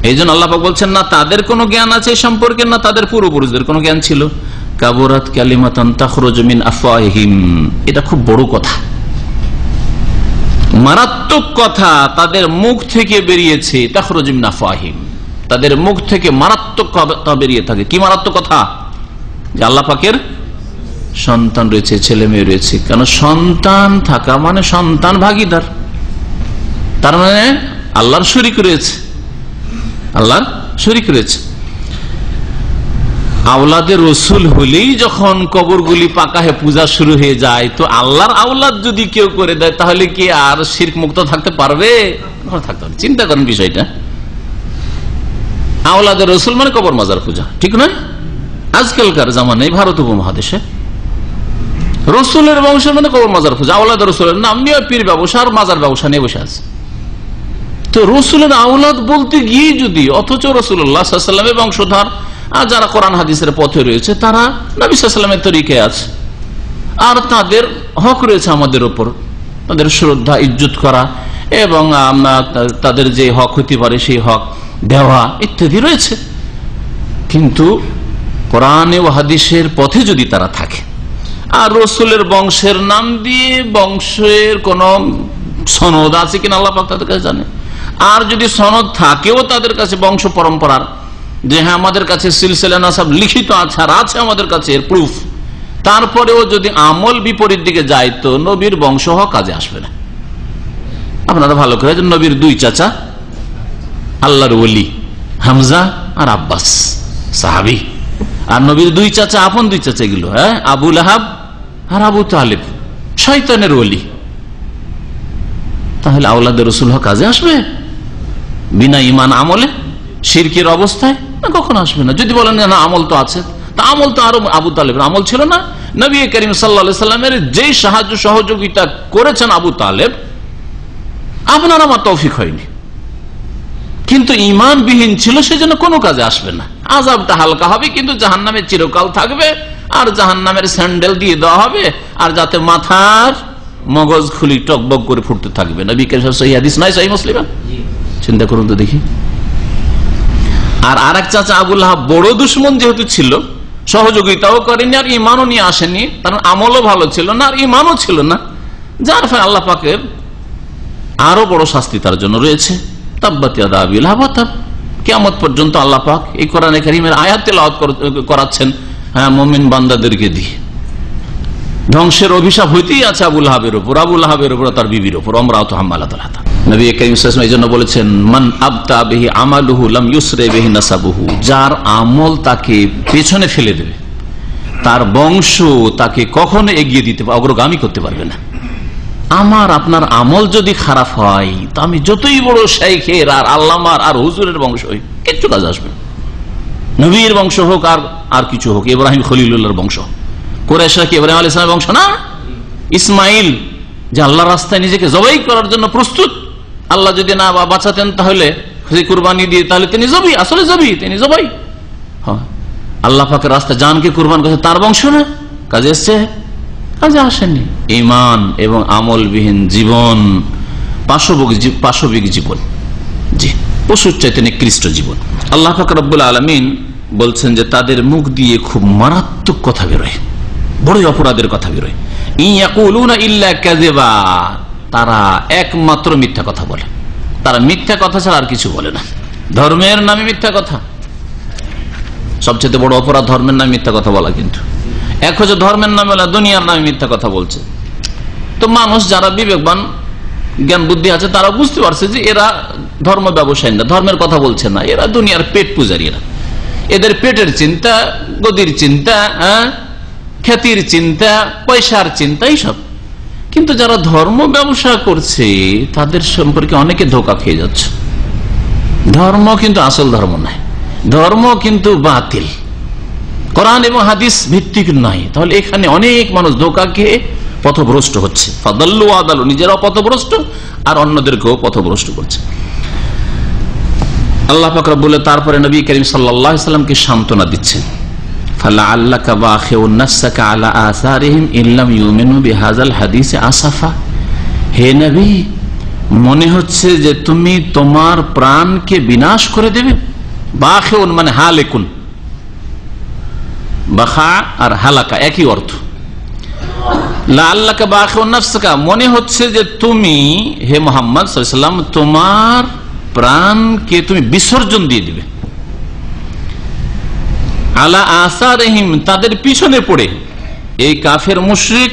এই জন্য আল্লাহ বলছেন, না, তাদের কোনো জ্ঞান আছে সম্পর্কে, না তাদের পূর্বপুরুষদের কোনো জ্ঞান ছিল? কাবরাত কালিমাতান তাখরজমিন আফাহিম এটা খুব বড় কথা। মারাত্মক কথা তাদের মুখ থেকে বেরিয়েছে তাখরজমিন আফাহিম তাদের মুখ থেকে মারাত্মক কথা বেরিয়ে থাকে। কি মারাত্মক কথা? যে আল্লাহ পাকের সন্তান রয়েছে, ছেলে মেয়ে রয়েছে। কেন? সন্তান থাকা মানে সন্তান ভাগিদার। তার মানে আল্লাহর শরিক রয়েছে। আল্লাহর শরিক রয়েছে। আওলাদের রসুল হলেই যখন কবরগুলি পাকা হয়ে পূজা শুরু হয়ে যায়, তো আল্লাহর আওলাদ যদি কেউ করে দেয়, তাহলে কি আর শির্ক মুক্ত থাকতে পারবে? থাকতে পারবে। চিন্তা করেন বিষয়টা। আওলাদের রসুল মানে কবর মাজার পূজা, ঠিক নয় আজকালকার জামানে ভারত উপমহাদেশে। রসুলের বংশ মানে কবর মাজার পূজা আওলাদের রসুলের নাম নিয়ে পীর ব্যবসা আর মাজার ব্যবসা নিয়ে বসে আছে। তো রসুলের আওলাদ বলতে গিয়ে যদি, অথচ রসুল্লাহামের বংশধর, আর যারা কোরআন হাদিসের পথে রয়েছে, তারা নবিসামের তরিকে আছে। আর তাদের হক রয়েছে আমাদের ওপর তাদের শ্রদ্ধা, ইজ্জত করা, এবং তাদের যে হক হতে পারে সেই হক দেওয়া ইত্যাদি রয়েছে। কিন্তু কোরআনে ও হাদিসের পথে যদি তারা থাকে আর রসুলের বংশের নাম দিয়ে বংশের কোন সনদ আছে কিনা আল্লাহ পাক তাদের কাছে জানে। আর যদি সনদ থাকেও তাদের কাছে বংশ পরম্পরার, যে হ্যাঁ আমাদের কাছে সিলসিলা নাসাব লিখিত আছে আর আছে আমাদের কাছে, এর প্রুফ তারপরেও যদি আমল বিপরীত দিকে যায়, তো নবীর বংশ কাজে আসবে না। আপনারা ভালো করে নবীর দুই চাচা, আল্লাহর ওলি, হামজা আর আব্বাস, সাহাবি। আর নবীর দুই চাচা, আপন দুই চাচা এগুলো হ্যাঁ? আবুল আহাব আর আবু তালেব শৈতানের ওলি। তাহলে আওলাদের রসুল হক কাজে আসবে? বিনা ইমান আমলে? সিরকের অবস্থায়? না, কখন আসবে না। যদি বলেন না, আমল তো আছে। তা আমল তো আরও আবু তালেব আমল ছিল না। নবী করিম সাল্লা সাল্লামের যে সাহায্য সহযোগিতা করেছেন আবু তালেব, আপনার আমার তৌফিক হয়নি। কিন্তু ইমান বিহীন ছিল, সেজন্য কোনো কাজে আসবে না। আজাবটা হালকা হবে, কিন্তু জাহান নামের চিরকাল থাকবে। আর জাহান নামের স্যান্ডেল দিয়ে দেওয়া হবে আর যাতে মাথার মগজ খুলি টকবক করে ফুটতে থাকবে। নবী সহিদিস নাই সহি মুসলিম? চিন্তা করুন তো দেখি। আর আর এক চাচা আবুল্লাহ বড় দুশ্মন যেহেতু ছিল সহযোগিতাও করেনি আর ইমানও নিয়ে আসেনি কারণ আমলও ভালো ছিল না আর ইমানও ছিল না। যার ফলে আল্লাহ পাকের আরও বড় শাস্তি তার জন্য রয়েছে। কেমত পর্যন্ত আল্লাহ পাক এই কোরআন করিমের আয়াত তেলাওয়াত করাচ্ছেন। হ্যাঁ মমিন বান্দাদেরকে দিয়ে ধ্বংসের অভিশাপ হইতেই আছে আবুল হাবের উপর, আবুল হাবের উপর তার বিবির উপর। অমরাত হাম্মালাত নবী করিম জন্য বলেছেন, মান আবতা বিহি আমালুহু লাম ইউসরে বিহি নাসাবুহু। যার আমল তাকে পেছনে ফেলে দেবে, তার বংশ তাকে কখনো এগিয়ে দিতে অগ্রগামী করতে পারবে না। আমার, আপনার আমল যদি খারাপ হয়, তা আমি যতই বড় শেখের আর আল্লামার আর হুজুরের বংশ হই কিচ্ছু কাজ আসবে। না। নবীর বংশ হোক আর আর কিছু হোক, ইব্রাহিম খলিলুল্লাহর বংশ। কোরেশা কি ইব্রাহিম আলী বংশ না? ইসমাইল, যে আল্লাহ রাস্তায় নিজেকে জবাই করার জন্য প্রস্তুত, আল্লাহ যদি না বাঁচাতেন তাহলে কুরবানি দিয়ে, তাহলে তিনি জবি, আসলে জবি, তিনি জবাই। আল্লাহ পাকের রাস্তা জানকে কুরবান করছে, তার বংশ না? কাজে এসছে? কাজে আসেনি ইমান এবং আমলবিহীন জীবন পাশবিক জীবন। জি। পশুর চাইতে নিকৃষ্ট জীবন। আল্লাহ পাক রব্বুল আলমিন বলছেন যে, তাদের মুখ দিয়ে খুব মারাত্মক কথা বেরোয়। বড়ই অপরাধের কথা বেরোয়। তারা একমাত্র মিথ্যা কথা বলে। তারা মিথ্যা কথা ছাড়া আর কিছু বলে না। ধর্মের নামে মিথ্যা কথা। সবচেয়ে বড় অপরাধ ধর্মের নামে মিথ্যা কথা বলা কিন্তু। এক হচ্ছে ধর্মের নামে দুনিয়ার নামে মিথ্যা কথা বলছে। তো মানুষ যারা বিবেকবান জ্ঞান বুদ্ধি আছে তারা বুঝতে পারছে যে এরা ধর্ম ব্যবসায়ী না ধর্মের কথা বলছে না। এরা দুনিয়ার পেট পূজারী এরা। এদের পেটের চিন্তা গদির চিন্তা হ্যাঁ, খ্যাতির চিন্তা পয়সার চিন্তা এইসব। কিন্তু যারা ধর্ম ব্যবসা করছে তাদের সম্পর্কে অনেকে ধোকা খেয়ে যাচ্ছে। ধর্ম কিন্তু আসল ধর্ম নয়। ধর্ম কিন্তু বাতিল। কোরআন এবং হাদিস ভিত্তিক নয়। তাহলে এখানে অনেক মানুষ ধোকা খেয়ে পথভ্রষ্ট হচ্ছে। ফাদাল্লু আদালু, নিজেরাও পথভ্রষ্ট, আর অন্যদেরকেও পথভ্রষ্ট করছে। আল্লাহ পাকর বলে তারপরে নবী করিম সাল্লাহ সান্ত্বনা নবী, মনে হচ্ছে যে তুমি তোমার প্রাণকে বিনাশ করে দেবে? বা খেউন মানে হালেকুন। বাখা আর হালাকা, একই অর্থ। মনে হচ্ছে যে তুমি, হে মোহাম্মদ সাল্লাম তোমার প্রাণকে তুমি বিসর্জন দিয়ে দিবে। আলা আসা রহিম তাদের পিছনে পড়ে। এই কাফের মুশরিক,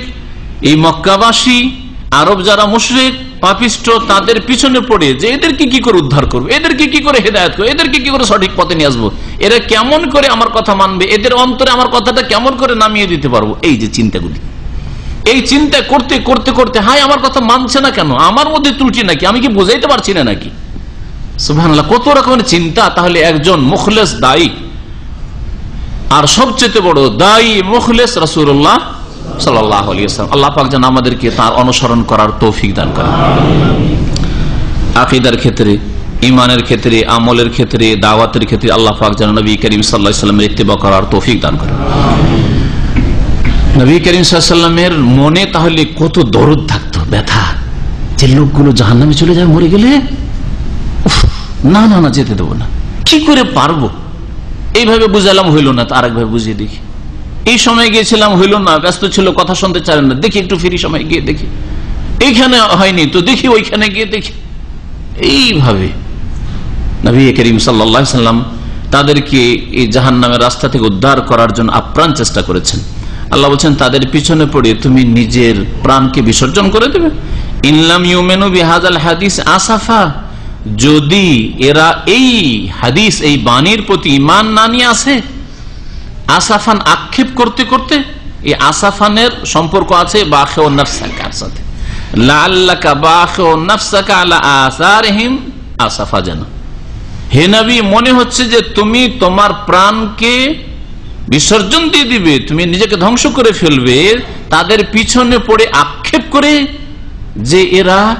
এই মক্কাবাসী, আরব যারা মুশরিক, পাপিষ্ট, তাদের পিছনে পড়ে যে এদেরকে কি করে উদ্ধার করব? এদেরকে কি করে হেদায়ত করব? এদেরকে কি করে সঠিক পথে নিয়ে আসব? এরা কেমন করে আমার কথা মানবে? এদের অন্তরে আমার কথাটা কেমন করে নামিয়ে দিতে পারব? এই যে চিন্তাগুলি। এই চিন্তা করতে করতে করতে হাই আমার কথা মানছে না কেন? আমার মধ্যে ত্রুটি নাকি? আমি কি বোঝাইতে পারছি না নাকি? কত রকমের চিন্তা তাহলে একজন মুখলেস দায়ী? আর সবচেয়ে বড় দায়ী মুখলেস রসুল্লাহ সাল্লাহ আল্লাহ পাক যেন আমাদেরকে তার অনুসরণ করার তৌফিক দান করেন। আকিদার ক্ষেত্রে ইমানের ক্ষেত্রে, আমলের ক্ষেত্রে, দাওয়াতের ক্ষেত্রে আল্লাহ পাক যেন নবী করিম সাল্লাহ সাল্লামের ইত্তেবা করার তৌফিক দান করেন। নবী করিম সাল্লামের মনে তাহলে কত দরদ থাকতো, ব্যথা। যে লোকগুলো জাহান্নামে চলে যায়, মরে গেলে? না না না, যেতে দেবো না। কি করে পারব? এইভাবে বুঝালাম হইল না, তো আরেকভাবে বুঝিয়ে দেখি। এই সময় গিয়েছিলাম, হইল না, ব্যস্ত ছিল, কথা শুনতে চান না। দেখি একটু ফ্রি সময় গিয়ে দেখি। এইখানে হয়নি তো, দেখি ওইখানে গিয়ে দেখি। এইভাবে নবী করিম সাল্লা সাল্লাম তাদেরকে এই জাহান নামের রাস্তা থেকে উদ্ধার করার জন্য আপ্রাণ চেষ্টা করেছেন। আল্লাহ বলছেন, তাদের পিছনে পড়ে তুমি নিজের প্রাণকে বিসর্জন করে দেবে। ইনলাম ইউমেনু হাদিস আসাফা। যদি এরা এই হাদিস, এই বাণীর প্রতি ইমান না নিয়ে আসে, আসাফান আক্ষেপ করতে করতে এই আসাফানের সম্পর্ক আছে বাখে ও সাথে। আসাফা যেন হে মনে হচ্ছে যে তুমি তোমার প্রাণকে বিসর্জন দিয়ে দিবে, তুমি নিজেকে ধ্বংস করে ফেলবে, তাদের পিছনে পড়ে আক্ষেপ করে যে এরা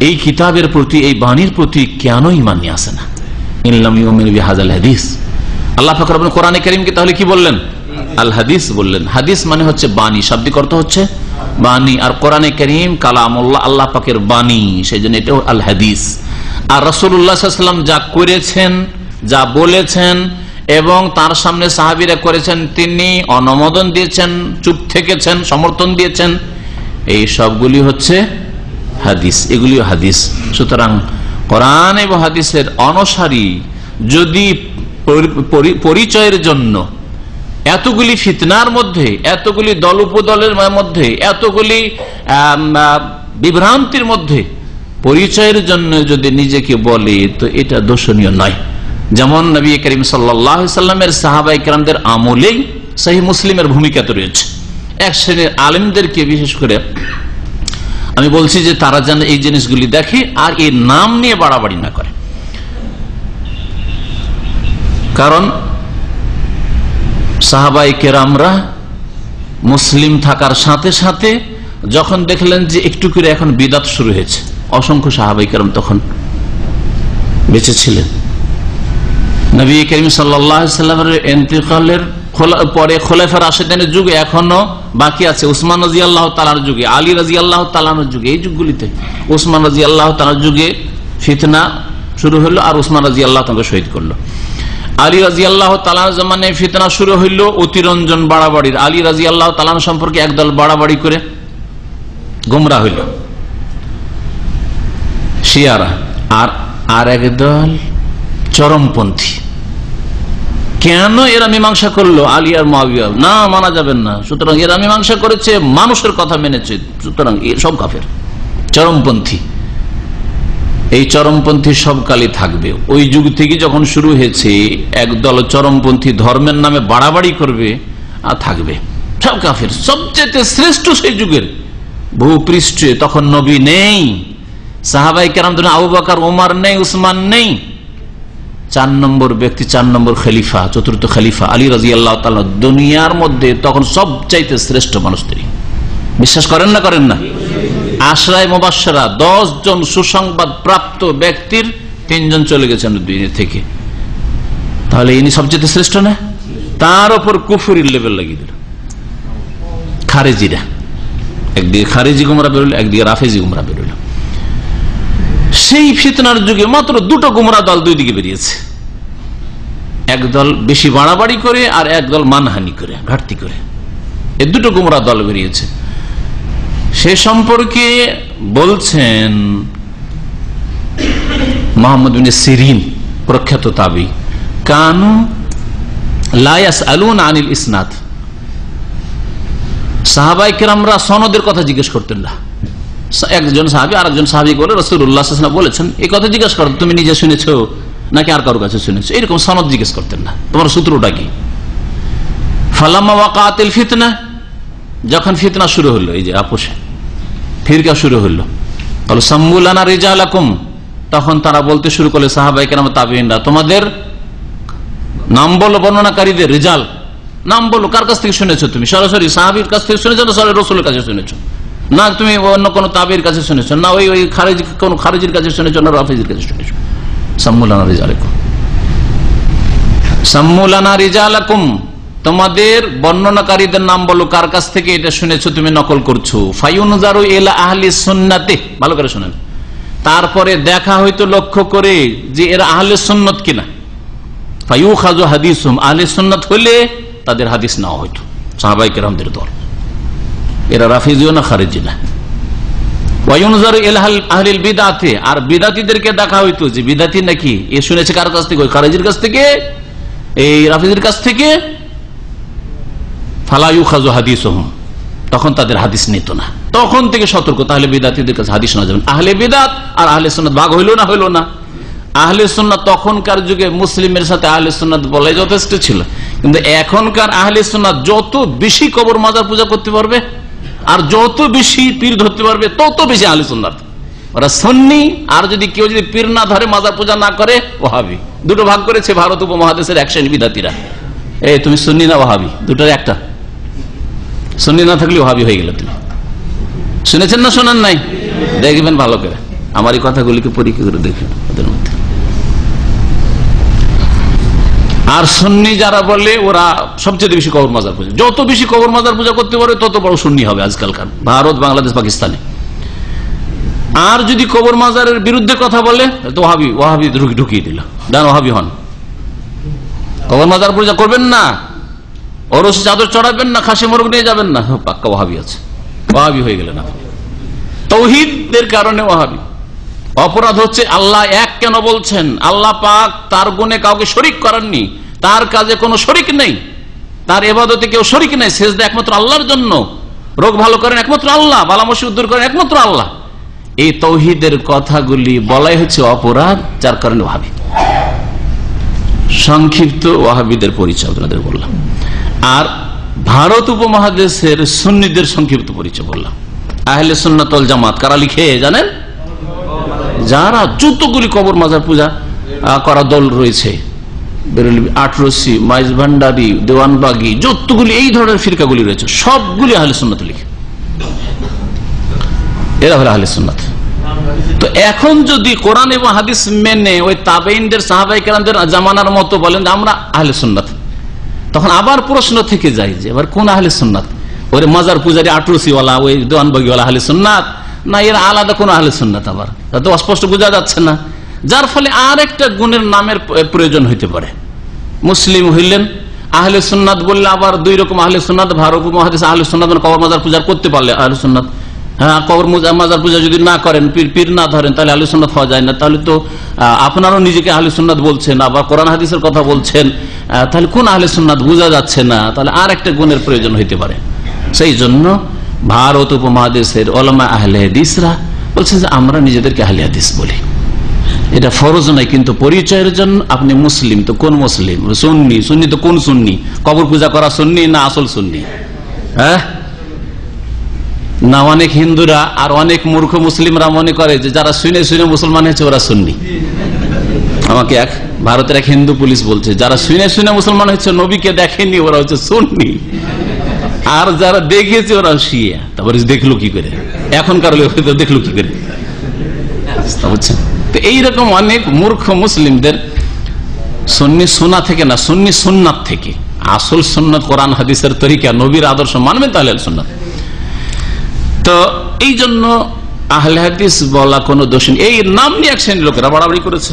এই কিতাবের প্রতি, এই বাণীর প্রতি কেন ইমান নিয়ে আসে না। তাহলে কি বললেন? বললেন। হাদিস মানে হচ্ছে বাণী হচ্ছে বাণী। আর বাণী, সেই জন্য এটাও আর যা করেছেন, যা বলেছেন এবং তার সামনে সাহাবিরা করেছেন, তিনি অনুমোদন দিয়েছেন, চুপ থেকেছেন, সমর্থন দিয়েছেন। এই সবগুলি হচ্ছে হাদিস, এগুলিও হাদিস। সুতরাং কোরআন এবং হাদিসের অনসারী যদি পরি- পরি- পরিচয়ের জন্য এতগুলি ফিতনার মধ্যে, এতগুলি দল উপদলের মধ্যে, এতগুলি বিভ্রান্তির মধ্যে পরিচয়ের জন্য যদি নিজেকে বলে, তো এটা দোষণীয় নয়। যেমন নবী করিম সাল্লামের সাহাবাই কেরামদের আমলেই সেই মুসলিমের ভূমিকা তো রয়েছে। এক শ্রেণির আলেমদেরকে বিশেষ করে আমি বলছি যে তারা যেন এই জিনিসগুলি দেখে আর এর নাম নিয়ে বাড়াবাড়ি না করে। কারণ সাহাবাই কেরামরা মুসলিম থাকার সাথে সাথে যখন দেখলেন যে একটু করে এখন বিদাত শুরু হয়েছে, অসংখ্য সাহাবাই কেরাম তখন বেঁচে ছিলেন। নবী করিম সাল্লামের এন্তেকালের পরে খোলাফার আশেদানের যুগে এখনও বাকি আছে। উসমান রাজি আল্লাহ তালার যুগে, আলী রাজি আল্লাহ তালানোর যুগে, এই যুগগুলিতে উসমান রাজি আল্লাহ তালার যুগে ফিতনা শুরু হলো আর উসমান রাজি আল্লাহ তাকে শহীদ করল। আলী রাজি আল্লাহ তালার জমানে ফিতনা শুরু হইল অতিরঞ্জন বাড়াবাড়ির। আলী রাজি আল্লাহ তালান সম্পর্কে একদল বাড়াবাড়ি করে গুমরা হইল। শিয়ারা আর আর একদল চরমপন্থী। কেন এরা মীমাংসা করল? আলী আর মাবিয়া না, মানা যাবেন না। সুতরাং এরা মীমাংসা করেছে, মানুষের কথা মেনেছে। সুতরাং সব কাফের। চরমপন্থী। এই চরমপন্থী সব কালে থাকবে। ওই যুগ থেকে যখন শুরু হয়েছে, একদল চরমপন্থী ধর্মের নামে বাড়াবাড়ি করবে, আর থাকবে। সব কাফের। সবচেয়ে শ্রেষ্ঠ সেই যুগের। ভূপৃষ্ঠে তখন নবী নেই। সাহাবাই কেরাম আবু বাকার ওমার নেই, উসমান নেই। চার নম্বর ব্যক্তি, চার নম্বর খলিফা, চতুর্থ খলিফা আলী রাজি আল্লাহ দুনিয়ার মধ্যে তখন সবচাইতে শ্রেষ্ঠ মানুষ তিনি। বিশ্বাস করেন না করেন না? আশ্রয় মোবাসরা দশ জন সুসংবাদ প্রাপ্ত ব্যক্তির তিনজন চলে গেছেন দুনিয়া থেকে। তাহলে ইনি সবচেয়ে শ্রেষ্ঠ না? তার ওপর কুফুরির লেভেল লাগিয়ে দিল। খারেজিরা। একদিকে খারেজি গুমরা বেরোলো একদিকে রাফেজি গুমরা বেরোলো সেই ফিতনার যুগে মাত্র দুটো গুমরা দল দুই দিকে বেরিয়েছে। একদল বেশি বাড়াবাড়ি করে আর একদল মানহানি করে, ঘাটতি করে। এ দুটো গুমরা দল বেরিয়েছে। সে সম্পর্কে বলছেন মোহাম্মদ সিরিন, প্রখ্যাত তাবি। কানু লায়াস আলুন আনিল ইসনাদ। সাহাবাই কেরামরা সনদের কথা জিজ্ঞেস করতেন না। একজন সাহাবি আর একজন সাহাবি বলে রসুল্লাহ বলেছেন, এই কথা জিজ্ঞেস করো, তুমি নিজে শুনেছো নাকি আর কারও কাছে শুনেছো? এরকম সনদ জিজ্ঞেস করতেন না। তোমার সূত্রটা কি? ফালাম্মা যখন ফিতনা শুরু হলো, এই যে আপোষে, ফিরকা শুরু হলো, বলো সাম্বুলানা তখন তারা বলতে শুরু করলে সাহাবাই তাবিনরা তোমাদের নাম বলো, বর্ণনাকারীদের রেজাল, নাম বলো, কার কাছ থেকে শুনেছো তুমি? সরাসরি সাহাবির কাছ থেকে শুনেছো না সরাসরি রসুলের কাছে শুনেছো? না, তুমি অন্য কোনো তাবির কাছে শুনেছো। না, ওই ওই খারেজি, কোন খারেজির কাছে শুনেছো, না রাফিজির কাছে শুনেছো। সাম্মুলানা রেজালাকুম। সাম্মুলানা রেজালাকুম। তোমাদের বর্ণনাকারীদের নাম বলো, কার কাছ থেকে এটা শুনেছো, তুমি নকল করছ? ফাইউনজারু এলা আহলি সুন্নাতে। ভালো করে শোনেন। তারপরে দেখা হয়তো লক্ষ্য করে যে এরা আহলে সুন্নত কিনা। ফাইউ খাজু হাদিস আহলে সুন্নত হলে তাদের হাদিস নেওয়া হইতো। সাহাবাই কেরামদের দল। এরা রাফিজিও না খারেজি না। আর বিদাতিদেরকে দেখা হইতো যে বিদাতি নাকি, এ শুনেছে কার কাছ থেকে খারেজির কাছ থেকে? এই রাফিজির কাছ থেকে? ফালায়ু খাজু হাদিস তখন তাদের হাদিস নিত না। তখন থেকে সতর্ক, তাহলে বিদাতিদের কাছে হাদিস না। যাবেন আহলে বিদাত আর আহলে সন্ন্যত ভাগ হইল না হইল না। আহলে সুন্নাত তখনকার যুগে মুসলিমের সাথে আহলে সুন্নাত বলাই যথেষ্ট ছিল। কিন্তু এখনকার আহলে সুন্নাত যত বেশি কবর মাজার পূজা করতে পারবে আর যত বেশি পীর ধরতে পারবে, তত বেশি আহলে সুন্নাত। ওরা সন্নি, আর যদি কেউ যদি পীর না ধরে, মাজার পূজা না করে ওহাবি দুটো ভাগ করেছে ভারত উপমহাদেশের এক শ্রেণি বিদাতিরা এই তুমি সুন্নি না ওহাবি দুটোর একটা। সুন্নি না থাকলে ওহাবি হয়ে গেলে তুমি। শুনেছেন না শোনান নাই? দেখবেন ভালো করে। আমার এই কথাগুলিকে পরীক্ষা করে দেখবেন ওদের মধ্যে। আর সন্নি যারা বলে, ওরা সবচেয়ে বেশি কবর মাজার পূজা। যত বেশি কবর মাজার পূজা করতে পারে, তত বড় সুন্নি হবে আজকালকার। ভারত, বাংলাদেশ, পাকিস্তানে। আর যদি কবর মাজারের বিরুদ্ধে কথা বলে তো ওহাবি ওহাবি ঢুকিয়ে দিল। দেন ওহাবি হন। কবর মাজার পূজা করবেন না। ওরস চাদর চড়াবেন না, খাসি মোরগ নিয়ে যাবেন না। পাক্কা ওহাবি আছে। ওহাবি হয়ে গেলেন আপনি। তৌহিদের কারণে ওয়াহাবি। অপরাধ হচ্ছে আল্লাহ এক কেন বলছেন? আল্লাহ পাক তার গুণে কাউকে শরিক করেননি। তার কাজে কোনো শরিক নেই। তার এবাদতে কেউ শরিক নেই। শেষদা একমাত্র আল্লাহর জন্য। রোগ ভালো করেন একমাত্র আল্লাহ। বালামসি উদ্ধার করেন একমাত্র আল্লাহ। এই তৌহিদের কথাগুলি বলাই হচ্ছে অপরাধ, যার কারণে ওয়াহাবি। সংক্ষিপ্ত ওয়াহাবিদের পরিচয় আপনাদের বললাম। আর ভারত উপমহাদেশের সুন্নিদের সংক্ষিপ্ত পরিচয় বললাম। আহলে সুন্নাতল জামাত কারা লিখে জানেন? যারা যতগুলি কবর মাজার পূজা করা দল রয়েছে, বেরোলি আটরসি, মাইজ ভান্ডারি, দেওয়ানবাগি, যতগুলি এই ধরনের ফিরকাগুলি রয়েছে, সবগুলি আহলে সুন্নাত লিখে এরা হলো আহলে সুন্নাত। তো এখন যদি কোরআন এবং হাদিস মেনে ওই তাবেইনদের সাহাবাই কেরামদের জামানার মতো বলেন আমরা আহলে সুন্নাত, তখন আবার প্রশ্ন থেকে যায় যে, এবার কোন আহলে সুন্নাত? ওই মাজার পূজারি আটরসিওয়ালা, ওই দেওয়ানবাগিওয়ালা আহলে সুন্নাত? না এর আলাদা কোন আহলে সুন্নাত আবার। তো অস্পষ্ট বোঝা যাচ্ছে না। যার ফলে আর একটা গুণের নামের প্রয়োজন হইতে পারে। মুসলিম হইলেন, আহলে সুন্নাত বললে আবার দুই রকম আহলে সুন্নাত, ভারত মহাদেশ আহলে সুন্নাত মানে কবর মাজার পূজা করতে পারলে আহলে সুন্নাত। হ্যাঁ কবর মুজা- মাজার পূজা যদি না করেন, পীর পীর না ধরেন, তাহলে আহলে সুন্নাত হওয়া যায় না। তাহলে তো আপনারও নিজেকে আহলে সুন্নাত বলছেন, আবার কোরআন হাদিসের কথা বলছেন। তাহলে কোন আহলে সুন্নাত বোঝা যাচ্ছে না? তাহলে আর একটা গুণের প্রয়োজন হইতে পারে। সেই জন্য ভারত উপমহাদেশের ওলামা আহলে হাদিসরা বলছে যে আমরা নিজেদেরকে আহলে হাদিস বলি। এটা ফরজ নয়, কিন্তু পরিচয়ের জন্য আপনি মুসলিম, তো কোন মুসলিম? সুন্নি সুন্নি তো কোন সুন্নি? কবর পূজা করা সুন্নি না আসল সুন্নি? হ্যাঁ? না, অনেক হিন্দুরা আর অনেক মূর্খ মুসলিমরা মনে করে যে যারা শুনে শুনে মুসলমান হয়েছে ওরা সুন্নি। আমাকে এক, ভারতের এক হিন্দু পুলিশ বলছে, যারা শুনে শুনে মুসলমান হচ্ছে নবীকে দেখেনি, ওরা হচ্ছে সুন্নি। আর যারা দেখেছে ওরা শিয়া। তারপরে দেখল কি করে? এখনকার দেখল কি করে? বুঝতে পারছেন? তো এইরকম অনেক মূর্খ মুসলিমদের সন্নি সোনা থেকে না, সন্নি সুন্নাত থেকে। আসল সুন্নত কোরআন, হাদিসের তরিকা, নবীর আদর্শ মানবেন তাহলে সুন্নাত তো এই জন্য আহলে হাদিস বলা কোনো দোষ এই নাম নিয়ে এক শ্রেণির লোকেরা বাড়াবাড়ি করেছে।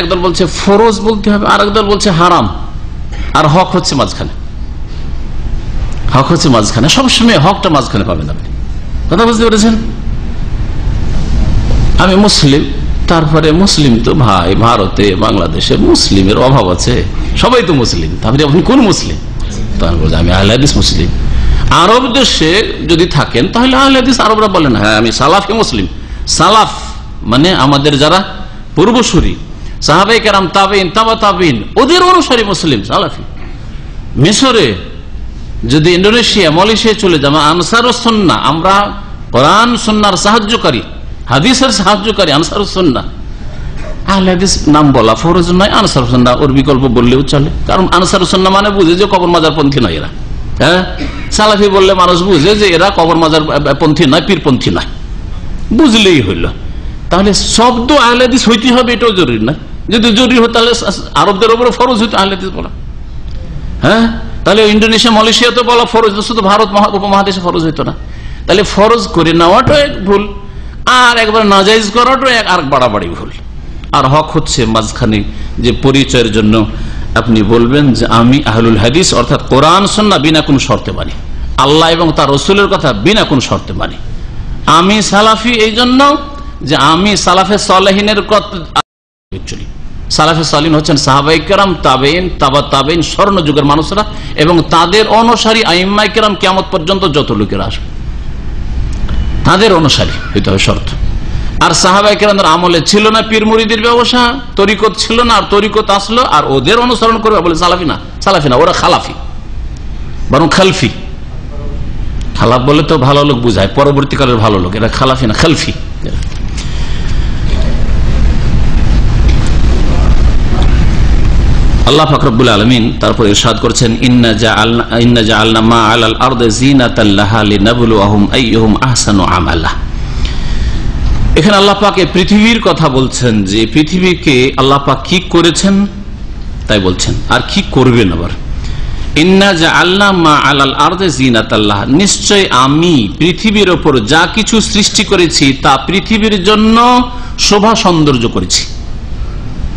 একদল বলছে ফরজ বলতে হবে আর একদল বলছে হারাম। আর হক হচ্ছে মাঝখানে। হক হচ্ছে মাঝখানে সবসময় হকটা মাঝখানে পাবেন আপনি। কথা বুঝতে পেরেছেন? আমি মুসলিম, তারপরে মুসলিম তো ভাই, ভারতে, বাংলাদেশে মুসলিমের অভাব আছে। সবাই তো মুসলিম তারপরে আপনি কোন মুসলিম? আমি আহলাদিস মুসলিম। আরব দেশে যদি থাকেন, তাহলে আহলাদিস আরবরা বলেন হ্যাঁ আমি সালাফি মুসলিম। সালাফ মানে আমাদের যারা পূর্বসূরি সাহাবাই কেরাম তাবিন তাবা তাবিন ওদের অনুসারী মুসলিম, সালাফি। মিশরে যদি ইন্ডোনেশিয়া মালয়েশিয়া চলে যাব আনসার ও সন্না আমরা কোরআন সন্ন্যার সাহায্যকারী, হাদিসের সাহায্যকারী, আনসার ও সন্না নাম বলা ফরজ নয়, আনসার সন্না ওর বিকল্প বললেও চলে। কারণ আনসার মানে বুঝে যে কবর মাজার পন্থী এরা। হ্যাঁ? সালাফি বললে মানুষ বুঝে যে এরা কবর মাজার পন্থী পীরপন্থী বুঝলেই হইল। তাহলে শব্দ আহলে হইতে হবে, এটাও জরুরি না যদি জরুরি হতো তাহলে আরবদের উপরে ফরজ হইতো আহলে হাদিস বলা। হ্যাঁ? তাহলে ইন্ডোনেশিয়া মালয়েশিয়াতে বলা ফরজ, শুধু ভারত উপমহাদেশে ফরজ হইতো না। তাহলে ফরজ করে নেওয়াটাও এক ভুল, আর একবার নাজাইজ করাটাও এক, আর বাড়াবাড়ি ভুল। আর হক হচ্ছে মাঝখানে যে পরিচয়ের জন্য আপনি বলবেন যে আমি আহলুল হাদিস, অর্থাৎ কোরআন সন্না বিনা কোনো শর্তে মানি। আল্লাহ এবং তার রসুলের কথা বিনা কোনো শর্তে মানি। আমি সালাফি এই জন্য যে আমি সালাফে সালাহিনের সালাফে সালিন হচ্ছেন সাহাবাই কেরাম তাবেইন তাবা তাবেইন স্বর্ণ যুগের মানুষরা এবং তাদের অনুসারী আইম্মাই কেরাম কেমত পর্যন্ত যত লোকেরা আসবে। তাদের অনুসারী হইতে হবে শর্ত। আর সাহাবাই কেরামের আমলে ছিল না পীর ব্যবসা, তরিকত ছিল না, আর তরিকত আসলো, আর ওদের অনুসরণ করবে বলে সালাফি না। সালাফি না, ওরা খালাফি, বরং খালফি। খালাফ বলে তো ভালো লোক বুঝায়, পরবর্তীকালের ভালো লোক, এরা খালাফি না, খালফি। আল্লাহ ফাকরবুল আলমিন তারপর ইরশাদ করছেন এখানে আল্লাহ পাক পৃথিবীর কথা বলছেন যে পৃথিবীকে আল্লাহ পাক কি করেছেন? তাই বলছেন, আর কি করবেন আবার? ইন্না জাআলনা মা আলাল আরদি নিশ্চয় আমি পৃথিবীর ওপর যা কিছু সৃষ্টি করেছি তা পৃথিবীর জন্য শোভা সৌন্দর্য করেছি।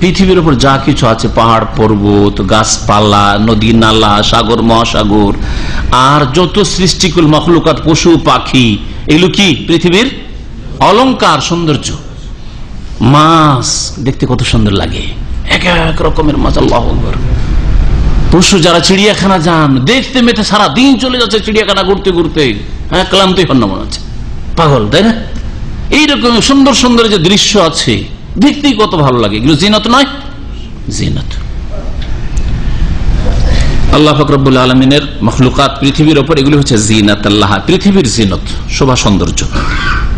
পৃথিবীর উপর যা কিছু আছে, পাহাড়, পর্বত, গাছপালা, নদী, নালা, সাগর, মহাসাগর, আর যত সৃষ্টিকুল মখলুকাত, পশু, পাখি, এগুলো কি পৃথিবীর? অলংকার, সৌন্দর্য। মাছ, দেখতে কত সুন্দর লাগে। এক এক রকমের মাছ, আল্লাহ পশু যারা চিড়িয়াখানা যান, দেখতে মেতে সারা দিন চলে যাচ্ছে চিড়িয়াখানা ঘুরতে ঘুরতে। হ্যাঁ ক্লান্তই হন মনে পাগল, তাই না? এইরকম সুন্দর সুন্দর যে দৃশ্য আছে কত ভালো লাগে। এগুলো জিনত নয়, জিনত। আল্লাহ ফকরবুল আলমিনের মখলুকাত পৃথিবীর ওপর এগুলি হচ্ছে জিনাত আল্লাহ পৃথিবীর জিনত, শোভা সৌন্দর্য।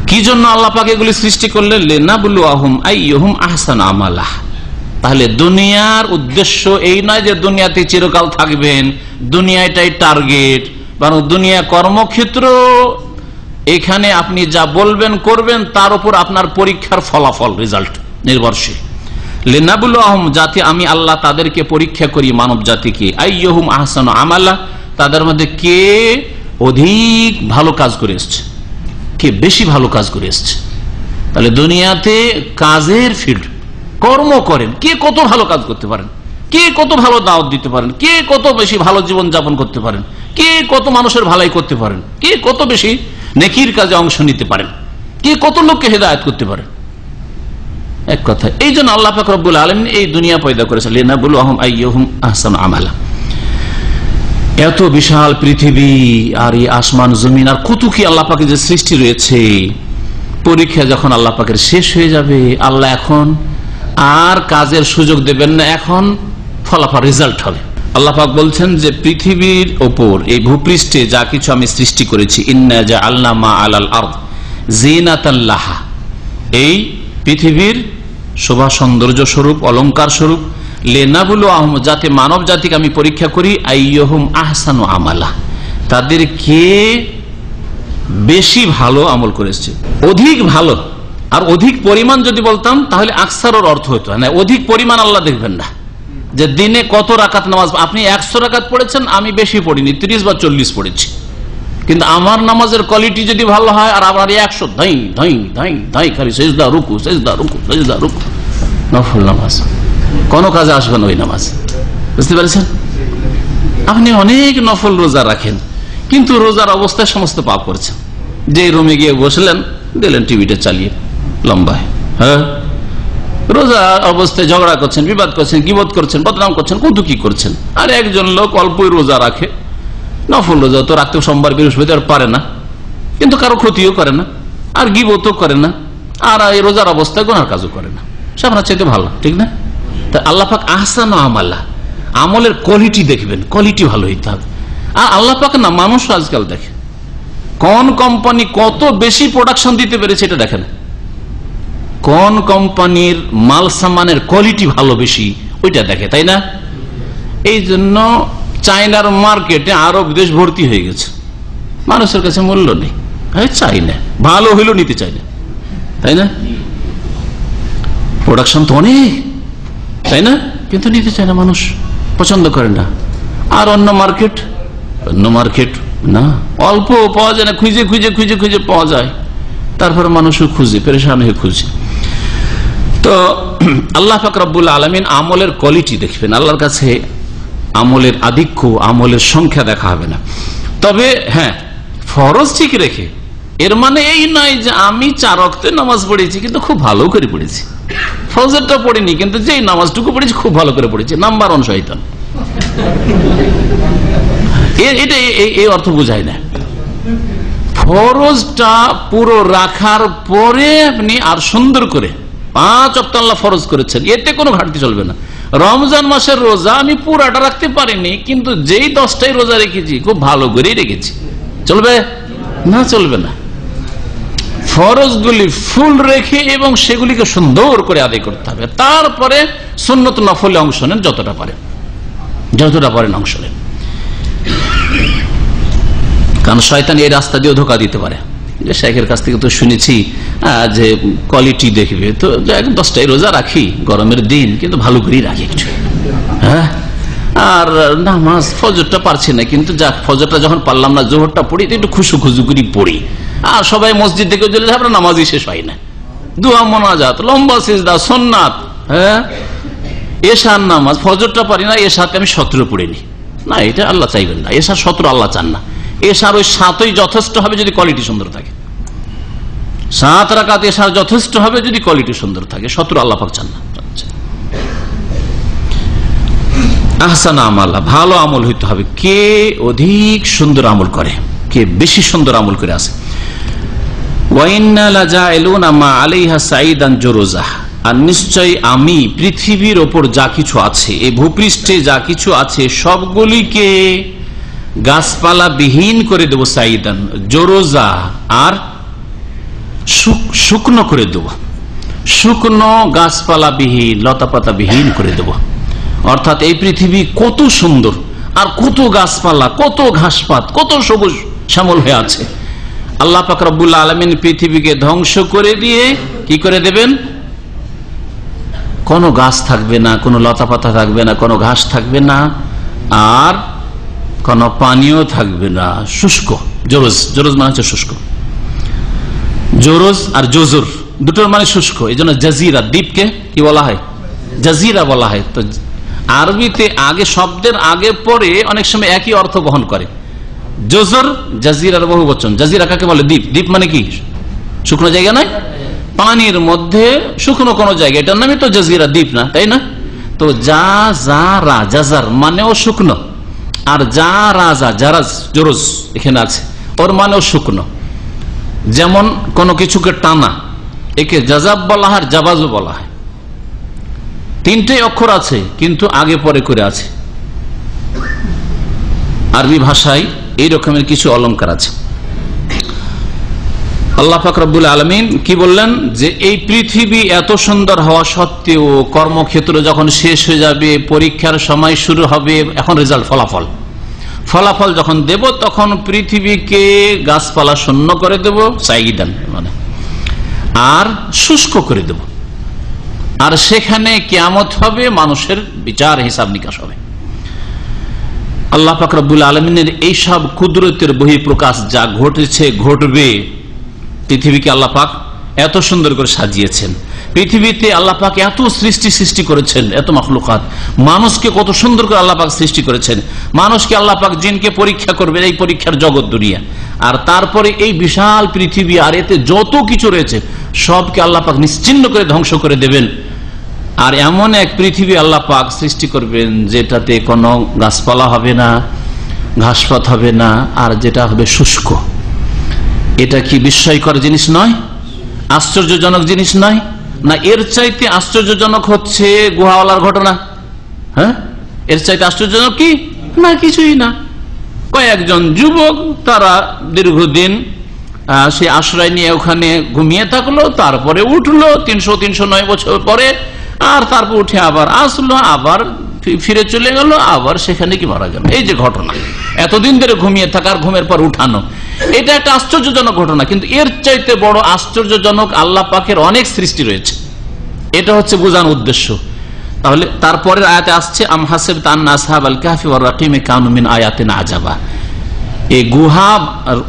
কি জন্য আল্লাহ পাক এগুলি সৃষ্টি করলেন? লেনাবুল আহম আই আহসান আমালাহ। তাহলে দুনিয়ার উদ্দেশ্য এই নয় যে দুনিয়াতে চিরকাল থাকবেন, দুনিয়াটাই টার্গেট, বরং দুনিয়া কর্মক্ষেত্র, এখানে আপনি যা বলবেন করবেন, তার উপর আপনার পরীক্ষার ফলাফল, রেজাল্ট। নির্ভরশীল। লেনাবুল আহম যাতে আমি আল্লাহ তাদেরকে পরীক্ষা করি মানব জাতিকে। আইয়হুম আহসান আমাল্লা তাদের মধ্যে কে অধিক ভালো কাজ করে এসছে? কে বেশি ভালো কাজ করে এসছে? তাহলে দুনিয়াতে কাজের ফিল্ড কর্ম করেন। কে কত ভালো কাজ করতে পারেন? কে কত ভালো দাওয়াত দিতে পারেন? কে কত বেশি ভালো জীবন যাপন করতে পারেন? কে কত মানুষের ভালাই করতে পারেন? কে কত বেশি নেকির কাজে অংশ নিতে পারেন? কে কত লোককে হেদায়ত করতে পারেন? এক কথা এই জন্য আল্লাহ ফাকরুল আলম এই দুনিয়া পয়দা করেছে আহম আহসান আমালা। এত বিশাল পৃথিবী আর এই আসমান, জমিন আর কত কি আল্লাহ পাকের যে সৃষ্টি রয়েছে, পরীক্ষা যখন আল্লাহ পাকের শেষ হয়ে যাবে, আল্লাহ এখন আর কাজের সুযোগ দেবেন না, এখন ফলাফল রেজাল্ট হবে। আল্লাহ পাক বলছেন যে পৃথিবীর ওপর, এই ভূপৃষ্ঠে যা কিছু আমি সৃষ্টি করেছি, ইন্না যা আল্লাহ মা আলাল আর জিনাতাল্লাহা এই পৃথিবীর শোভা সৌন্দর্য স্বরূপ অলঙ্কার স্বরূপ। লেনাবুল আহম, যাতে মানব জাতিকে আমি পরীক্ষা করি, আইয়হুম আহসান আমালা। তাদের কে বেশি ভালো আমল করেছে? অধিক ভালো। আর অধিক পরিমাণ যদি বলতাম, তাহলে আকসারোর অর্থ হতো না, অধিক পরিমাণ আল্লাহ দেখবেন না। যে দিনে কত রাকাত নামাজ, আপনি একশো রাকাত পড়েছেন, আমি বেশি পড়িনি, তিরিশ বা চল্লিশ পড়েছি। কিন্তু আমার নামাজের কোয়ালিটি যদি ভালো হয়, আর আমার একশো ধাই ধাই ধাই ধাই খালি সেজদা, রুকু সেজদা রুকু সেজদা, রুকু। নফল নামাজ। কোনো কাজে আসবেন ওই নামাজ। বুঝতে পেরেছেন? আপনি অনেক নফল রোজা রাখেন, কিন্তু রোজার অবস্থায় সমস্ত পাপ করছেন। যে রুমে গিয়ে বসলেন, দিলেন টিভিটা চালিয়ে, লম্বায়। হ্যাঁ? রোজা অবস্থায় ঝগড়া করছেন, বিবাদ করছেন গিবোধ করছেন, বদনাম করছেন কত কি করছেন। আর একজন লোক অল্পই রোজা রাখে নফল রোজা তো রাখতে সোমবার বৃহস্পতিবার পারে না। কিন্তু কারও ক্ষতিও করে না, আর গিবতও করে না, আর এই রোজার অবস্থায় গোনার কাজও করে না। সে আপনার চাইতে ভালো, ঠিক না? তা আল্লাহ পাক আহসান আমাল্লাহ আমলের কোয়ালিটি দেখবেন কোয়ালিটি ভালো হইতে হবে। আর আল্লাহ পাক না মানুষ আজকাল দেখে। কোন কোম্পানি কত বেশি প্রোডাকশন দিতে পেরেছে এটা দেখেন কোন কোম্পানির মাল সামানের কোয়ালিটি ভালো বেশি, ওইটা দেখে, তাই না? এই জন্য চায়নার মার্কেটে আরব দেশ ভর্তি হয়ে গেছে। মানুষের কাছে মূল্য নেই। চাই না। ভালো হইলেও নিতে চাই না। তাই না? প্রোডাকশন তো অনেক। তাই না? কিন্তু নিতে চায় না মানুষ। পছন্দ করে না। আর অন্য মার্কেট? অন্য মার্কেট না। অল্প পাওয়া যায় না। খুঁজে খুঁজে খুঁজে খুঁজে পাওয়া যায়। তারপর মানুষও খুঁজে, পেরেশান হয়ে খুঁজে। তো, (clears throat) আল্লাহ ফাকরাবুল আলমিন আমলের কোয়ালিটি দেখবেন। আল্লাহর কাছে আমলের আধিক্য, আমলের সংখ্যা দেখা হবে না। তবে হ্যাঁ ফরজ ঠিক রেখে, এর মানে এই নয় যে আমি চার নামাজ পড়েছি, কিন্তু খুব ভালো করে পড়েছি। ফরজেরটা পড়িনি, কিন্তু যেই নামাজটুকু পড়েছি, খুব ভালো করে পড়েছি। নাম্বার ওয়ান শয়তান। এটা এই অর্থ বোঝায় না। ফরজটা পুরো রাখার পরে আপনি আর সুন্দর করে পাঁচ অক্টাল্লাহ ফরজ করেছেন, এতে কোনো ঘাটতি চলবে না। রমজান মাসের রোজা আমি পুরাটা রাখতে পারিনি, কিন্তু যেই দশটাই রোজা রেখেছি, খুব ভালো করেই রেখেছি। চলবে? না চলবে না। ফরজগুলি ফুল রেখে এবং সেগুলিকে সুন্দর করে আদায় করতে হবে। তারপরে সুন্নত নফলে অংশ নেন, যতটা পারেন যতটা পারেন অংশ নেন। কারণ শয়তান এই রাস্তা দিয়েও ধোকা দিতে পারে। যে শেখের কাছ থেকে তো শুনেছি যে কোয়ালিটি দেখবে। তো দশটাই রোজা রাখি, গরমের দিন, কিন্তু ভালো করেই রাখি একটু। হ্যাঁ? আর নামাজ ফজরটা পারছি না, কিন্তু যাক ফজরটা যখন পারলাম না, জোহরটা পড়ি একটু খুশু খুশু করি পড়ি। আর সবাই মসজিদ থেকে চলে যাবে নামাজই শেষ হয় না। দুয়া, মোনাজাত, লম্বা সিজদা সোননাথ হ্যাঁ? এশার নামাজ, ফজরটা পারি না এশাতে আমি সতেরো পড়িনি না, এটা আল্লাহ চাইবেন না, এশার সতেরো আল্লাহ চান না। এশার ওই সাতই যথেষ্ট হবে যদি কোয়ালিটি সুন্দর থাকে। সাত রাকাত এসার যথেষ্ট হবে যদি কোয়ালিটি সুন্দর থাকে। সতেরো আল্লাহ পাক চান না। ভালো আমল হইতে হবে। কে অধিক সুন্দর আমল করে? কে বেশি সুন্দর আমল করে আছে? আর নিশ্চয় আমি পৃথিবীর ওপর যা কিছু আছে, এই ভূপৃষ্ঠে যা কিছু আছে, সবগুলিকে গাছপালা বিহীন করে দেব সাইদান, জোরোজা আর শুকনো করে দেব। শুকনো গাছপালা বিহীন, লতাপাতা বিহীন করে দেব। অর্থাৎ এই পৃথিবী কত সুন্দর আর কত গাছপালা, কত ঘাসপাত, কত সবুজ শ্যামল হয়ে আছে। আল্লাহ পাক রব্বুল্লা আলমিন পৃথিবীকে ধ্বংস করে দিয়ে কি করে দেবেন? কোনো গাছ থাকবে না, কোনো লতা পাতা থাকবে না, কোনো ঘাস থাকবে না। আর কোনো পানিও থাকবে না, শুষ্ক। জোরজ জোরজ মানে হচ্ছে শুষ্ক। জোরজ আর জোজুর দুটোর মানে শুষ্ক, এই জন্য জাজিরা দ্বীপকে কি? বলা হয়? জাজিরা বলা হয়। তো আরবিতে আগে, শব্দের আগে পরে অনেক সময় একই অর্থ বহন করে। জোজর, জাজিরার বহু বচন জাজিরা কাকে বলে? দ্বীপ। দ্বীপ মানে কি? শুকনো জায়গা নয়? পানির মধ্যে শুকনো কোনো জায়গা। এটার নামই তো জাজিরা, দ্বীপ না, তাই না? তো যা যা, রা জাজার মানেও শুকনো। আর যা রাজা জারাজ জরুজ এখানে আছে, ওর মানেও শুকনো। যেমন কোনো কিছুকে টানা, একে জাজাব বলা হয় জাবাজও বলা হয়। তিনটে অক্ষর আছে, কিন্তু আগে পরে করে আছে। আরবি ভাষায় এই রকমের কিছু অলঙ্কার আছে। আল্লাহ ফাকরাবুল আলমিন কি বললেন? যে এই পৃথিবী এত সুন্দর হওয়া সত্ত্বেও কর্মক্ষেত্র যখন শেষ হয়ে যাবে, পরীক্ষার সময় শুরু হবে, এখন রেজাল্ট ফলাফল। ফলাফল যখন দেব, তখন পৃথিবীকে গাছপালা শূন্য করে দেব চাইদান মানে। আর শুষ্ক করে দেব। আর সেখানে কেয়ামত হবে, মানুষের বিচার হিসাব নিকাশ হবে। আল্লাহ ফাকরাবুল আলমিনের এইসব কুদরতের বহিঃপ্রকাশ যা ঘটেছে, ঘটবে পৃথিবীকে আল্লাহ পাক এত সুন্দর করে সাজিয়েছেন। পৃথিবীতে আল্লাহ পাক এত সৃষ্টি সৃষ্টি করেছেন, এত মখলুকাত। মানুষকে কত সুন্দর করে আল্লাহ পাক সৃষ্টি করেছেন। মানুষকে আল্লাহ পাক জিনকে পরীক্ষা করবে এই পরীক্ষার জগৎ দুনিয়া। আর তারপরে এই বিশাল পৃথিবী আর এতে যত কিছু রয়েছে, সবকে আল্লাহ পাক নিশ্চিন্ন করে ধ্বংস করে দেবেন। আর এমন এক পৃথিবী আল্লাহ পাক সৃষ্টি করবেন, যেটাতে কোনো গাছপালা হবে না, ঘাসপাত হবে না, আর যেটা হবে শুষ্ক। এটা কি বিস্ময়কর জিনিস নয়? আশ্চর্যজনক জিনিস নয়? না, এর চাইতে আশ্চর্যজনক হচ্ছে গুহাওয়ালার ঘটনা। হ্যাঁ? এর চাইতে আশ্চর্যজনক কি? না, কিছুই না। কয়েকজন যুবক, তারা দীর্ঘদিন সে আশ্রয় নিয়ে ওখানে ঘুমিয়ে থাকল, তারপরে উঠল, তিনশো তিনশো নয় বছর পরে, আর তারপর উঠে আবার আসলো, আবার ফিরে চলে গেল, আবার সেখানে কি মারা গেল? এই যে ঘটনা। এতদিন ধরে ঘুমিয়ে থাকার ঘুমের পর উঠানো। এটা একটা আশ্চর্যজনক ঘটনা, কিন্তু এর চাইতে বড় আশ্চর্যজনক আল্লাহ পাকের অনেক সৃষ্টি রয়েছে। এটা হচ্ছে বোঝানোর উদ্দেশ্য। তাহলে তারপরের আয়াতে আসছে, আম হাসেব তান আসহাব আল কাহফি ওয়ার রাকিমে কানুমিন আয়াতিন আজাবা এই গুহা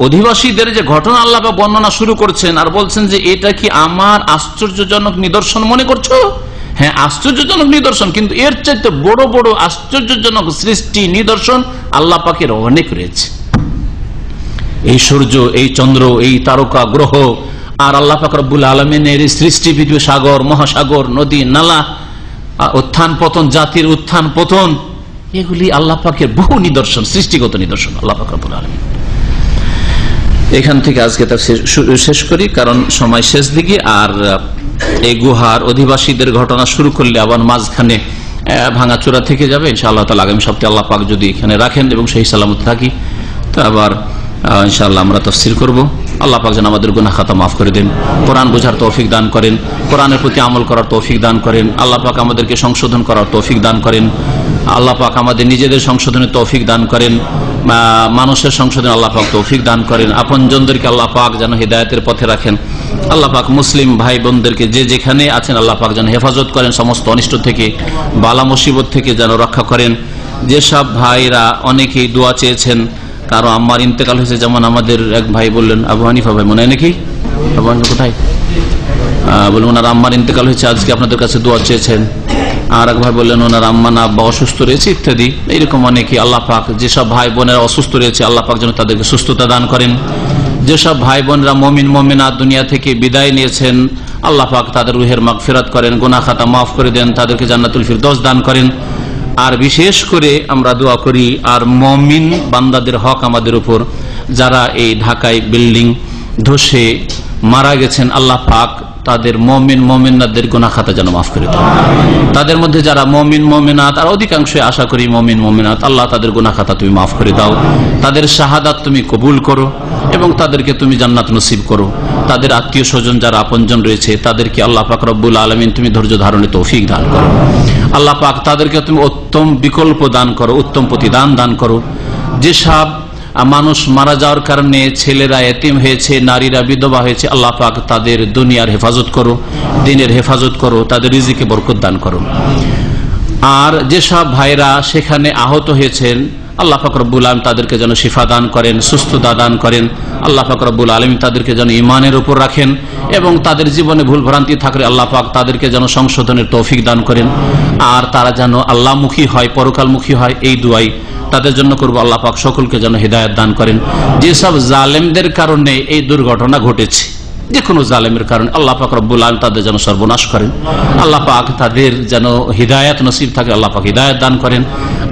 অধিবাসীদের যে ঘটনা আল্লাহ বর্ণনা শুরু করছেন আর বলছেন যে, এটা কি আমার আশ্চর্যজনক নিদর্শন মনে করছ? হ্যাঁ আশ্চর্যজনক নিদর্শন, কিন্তু এর চাইতে বড় বড় আশ্চর্যজনক সৃষ্টি, নিদর্শন আল্লাহ পাকের অনেক রয়েছে। এই সূর্য, এই চন্দ্র, এই তারকা, গ্রহ, আর আল্লাহ ফাকরুল আলমিনের সৃষ্টি পৃথিবী সাগর, মহাসাগর, নদী, নালা উত্থান পতন, জাতির উত্থান পতন, এগুলি আল্লাহ পাকের বহু নিদর্শন, সৃষ্টিগত নিদর্শন, আল্লাহ ফাকরুল আলমিন। এখান থেকে আজকে তা শেষ- করি, কারণ সময় শেষ দিকে, আর এই গুহার অধিবাসীদের ঘটনা শুরু করলে আবার মাঝখানে ভাঙাচোরা থেকে যাবে, ইনশাআল্লাহ তালা আগামী সপ্তাহে আল্লাহ পাক যদি এখানে রাখেন এবং সেই সালামত থাকি, তো আবার ইনশাআল্লাহ আমরা তফসির করব। আল্লাহ পাক যেন আমাদের গুনা খাতা মাফ করে দেন। কোরআন বোঝার তৌফিক দান করেন। কোরআনের প্রতি আমল করার তৌফিক দান করেন। আল্লাহ পাক আমাদেরকে সংশোধন করার তৌফিক দান করেন। আল্লাহ পাক আমাদের নিজেদের সংশোধনের তৌফিক দান করেন। মানুষের সংশোধন আল্লাহ পাক তৌফিক দান করেন। আপনজনদেরকে আল্লাহ পাক যেন হৃদায়তের পথে রাখেন। আল্লাহ পাক মুসলিম ভাই বোনদেরকে যে যেখানে আছেন আল্লাহ পাক যেন হেফাজত করেন সমস্ত অনিষ্ট থেকে, বালা মুসিবত থেকে যেন রক্ষা করেন। যেসব ভাইরা অনেকেই দোয়া চেয়েছেন কারও আম্মার ইন্তেকাল হয়েছে যেমন আমাদের এক ভাই বললেন আবু হানিফা ভাই মনে হয় নাকি? আবু হানিফা কোথায়? আহ, বললেন ওনার আম্মার ইন্তেকাল হয়েছে আজকে আপনাদের কাছে দোয়া চেয়েছেন। আর এক ভাই বললেন ওনার আম্মা না আব্বা অসুস্থ রয়েছে ইত্যাদি। এইরকম অনেকে আল্লাহ পাক যেসব ভাই বোনেরা অসুস্থ রয়েছে আল্লাহ পাক যেন তাদেরকে সুস্থতা দান করেন। যেসব ভাই বোনরা মমিন মমিনা দুনিয়া থেকে বিদায় নিয়েছেন আল্লাহ পাক তাদের রুহের মাগ ফেরত করেন গুনা খাতা মাফ করে দেন তাদেরকে জান্নাতুল ফিরদৌস দান করেন। আর বিশেষ করে আমরা দোয়া করি, আর মমিন বান্দাদের হক আমাদের উপর। যারা এই ঢাকায় বিল্ডিং ধসে মারা গেছেন, আল্লাহ পাক তাদের মমিন মমিনাদের গুনা খাতা যেন মাফ করে দেন। তাদের মধ্যে যারা মমিন মমিনাত, আর অধিকাংশই আশা করি মমিন মমিনাত, আল্লাহ তাদের গুনা খাতা তুমি মাফ করে দাও। তাদের শাহাদাত তুমি কবুল করো এবং তাদেরকে তুমি জান্নাত নসিব করো। তাদের আত্মীয় স্বজন যারা আপনজন রয়েছে, তাদেরকে আল্লাহ পাক রব্বুল আলমিন তুমি ধৈর্য ধারণে তৌফিক দান করো। আল্লাহ পাক তাদেরকে তুমি উত্তম বিকল্প দান করো, উত্তম প্রতিদান দান করো। যেসব মানুষ মারা যাওয়ার কারণে ছেলেরা এতিম হয়েছে, নারীরা বিধবা হয়েছে, আল্লাহ পাক তাদের দুনিয়ার হেফাজত করো, দিনের হেফাজত করো, তাদের রিজিকে বরকত দান করো। আর যেসব ভাইরা সেখানে আহত হয়েছেন আল্লাহ ফাকরবুল আলম তাদেরকে যেন শিফা দান করেন, সুস্থতা দান করেন। আল্লাহ ফাকরবুল আলম তাদেরকে যেন ইমানের উপর রাখেন এবং তাদের জীবনে ভুল ভ্রান্তি থাকলে আল্লাহ পাক তাদেরকে যেন সংশোধনের তৌফিক দান করেন। আর তারা যেন আল্লাহমুখী হয়, পরকালমুখী হয়, এই দুয়াই তাদের জন্য করব আল্লাহ পাক সকলকে যেন হৃদায়ত দান করেন। যেসব জালেমদের কারণে এই দুর্ঘটনা ঘটেছে। যে কোনো জালেমের কারণে আল্লাহ পাক রব্বুল আলম তাদের যেন সর্বনাশ করেন। আল্লাহ পাক তাদের যেন হৃদায়ত নসিব থাকে, আল্লাহ পাক হৃদায়ত দান করেন।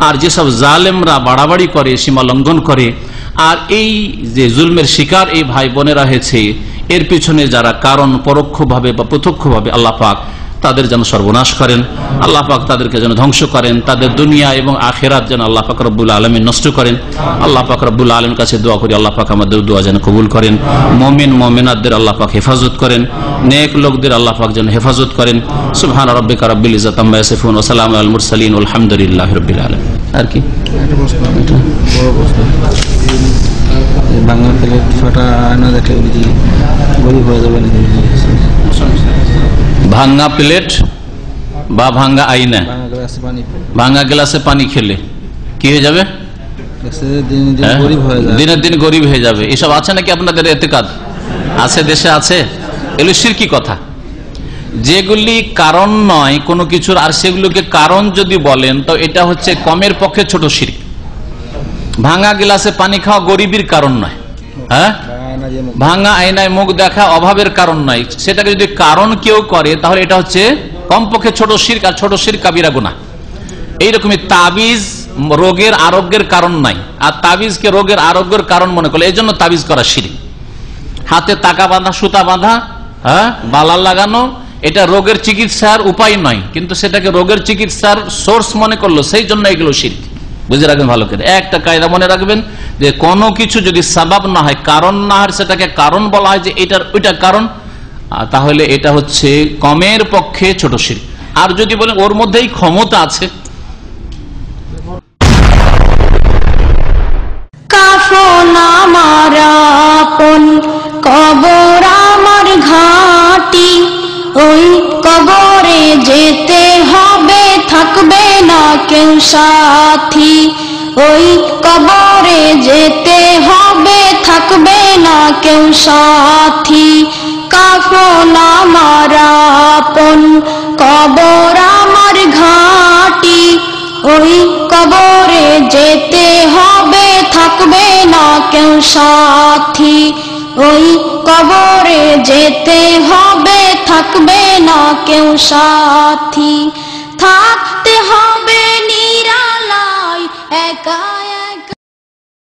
আর যেসব জালেমরা বাড়াবাড়ি করে, সীমা লঙ্ঘন করে, আর এই যে জুলমের শিকার এই ভাই বোনেরা হয়েছে, এর পিছনে যারা কারণ পরোক্ষভাবে বা প্রত্যক্ষভাবে আল্লাহ পাক তাদের যেন সর্বনাশ করেন, আল্লাহ পাক তাদেরকে যেন ধ্বংস করেন, তাদের দুনিয়া এবং আখেরাত যেন আল্লাহ পাক রব্বুল আলমী নষ্ট করেন। আল্লাহ পাক রব্বুল আলমের কাছে দোয়া করি, আল্লাহ পাক আমাদের দোয়া যেন কবুল করেন। মমিন মমিনাদের আল্লাহ পাক হেফাজত করেন। নেক লোকদের আল্লাহ পাক যেন হেফাজত করেন। সুবহান রব্বিকা রব্বিল ইজ্জাত আম্মা ইয়াসিফুন, ওয়া মুরসালিন আলহামদুলিল্লাহি রাব্বিল আলামিন। আর কি? বাংলা প্লেট ছটা আয়না দেখলে গরিব হয়ে যাবে ভাঙ্গা প্লেট বা ভাঙ্গা আইনা? ভাঙ্গা গ্লাসে পানি খেলে। কি হয়ে যাবে? হ্যাঁ? যায় দিনের দিন গরিব হয়ে যাবে। এসব আছে নাকি আপনাদের এতে এতেকাদ? আছে দেশে আছে? এগুলো সিরকি কথা। যেগুলি কারণ নয় কোনো কিছুর আর সেগুলোকে কারণ যদি বলেন তো এটা হচ্ছে কমের পক্ষে ছোট সিরক। ভাঙা গ্লাসে পানি খাওয়া গরিবের কারণ নয়। হ্যাঁ? ভাঙা আয়নায় মুখ দেখা অভাবের কারণ নাই। সেটাকে যদি কারণ কেউ করে, তাহলে এটা হচ্ছে কমপক্ষে ছোট শির আর ছোট শির কাবিরা গুণা এইরকমই তাবিজ রোগের আরোগ্যের কারণ নাই। আর তাবিজকে রোগের আরোগ্যের কারণ মনে করলে এই জন্য তাবিজ করা শির। হাতে টাকা বাঁধা, সুতা বাঁধা হ্যাঁ বালার লাগানো, এটা রোগের চিকিৎসার উপায় নয়। কিন্তু সেটাকে রোগের চিকিৎসার সোর্স মনে করল, সেই জন্য এগুলো শির। বুঝে রাখবেন ভালো করে। একটা কায়দা মনে রাখবেন যে কোনো কিছু যদি সাবাব না হয়, কারণ না হয়, সেটাকে কারণ বলা হয় যে এটার ওইটা কারণ তাহলে এটা হচ্ছে কমের পক্ষে ছোট শির। আর যদি বলেন ওর মধ্যেই ক্ষমতা আছে। কবর আমার ঘাটি, ওই কবরে যেতে থাকবে না কেউ সাথী। ওই কবরে যেতে হবে, থাকবে না কেউ সাথী। কাফন আমার আপন, কবর আমার ঘাটি। ওই কবরে যেতে হবে, থাকবে না কেউ সাথী। ওই কবরে যেতে হবে, থাকবে না কেউ সাথী। থাকতে হবে নিরালয় একা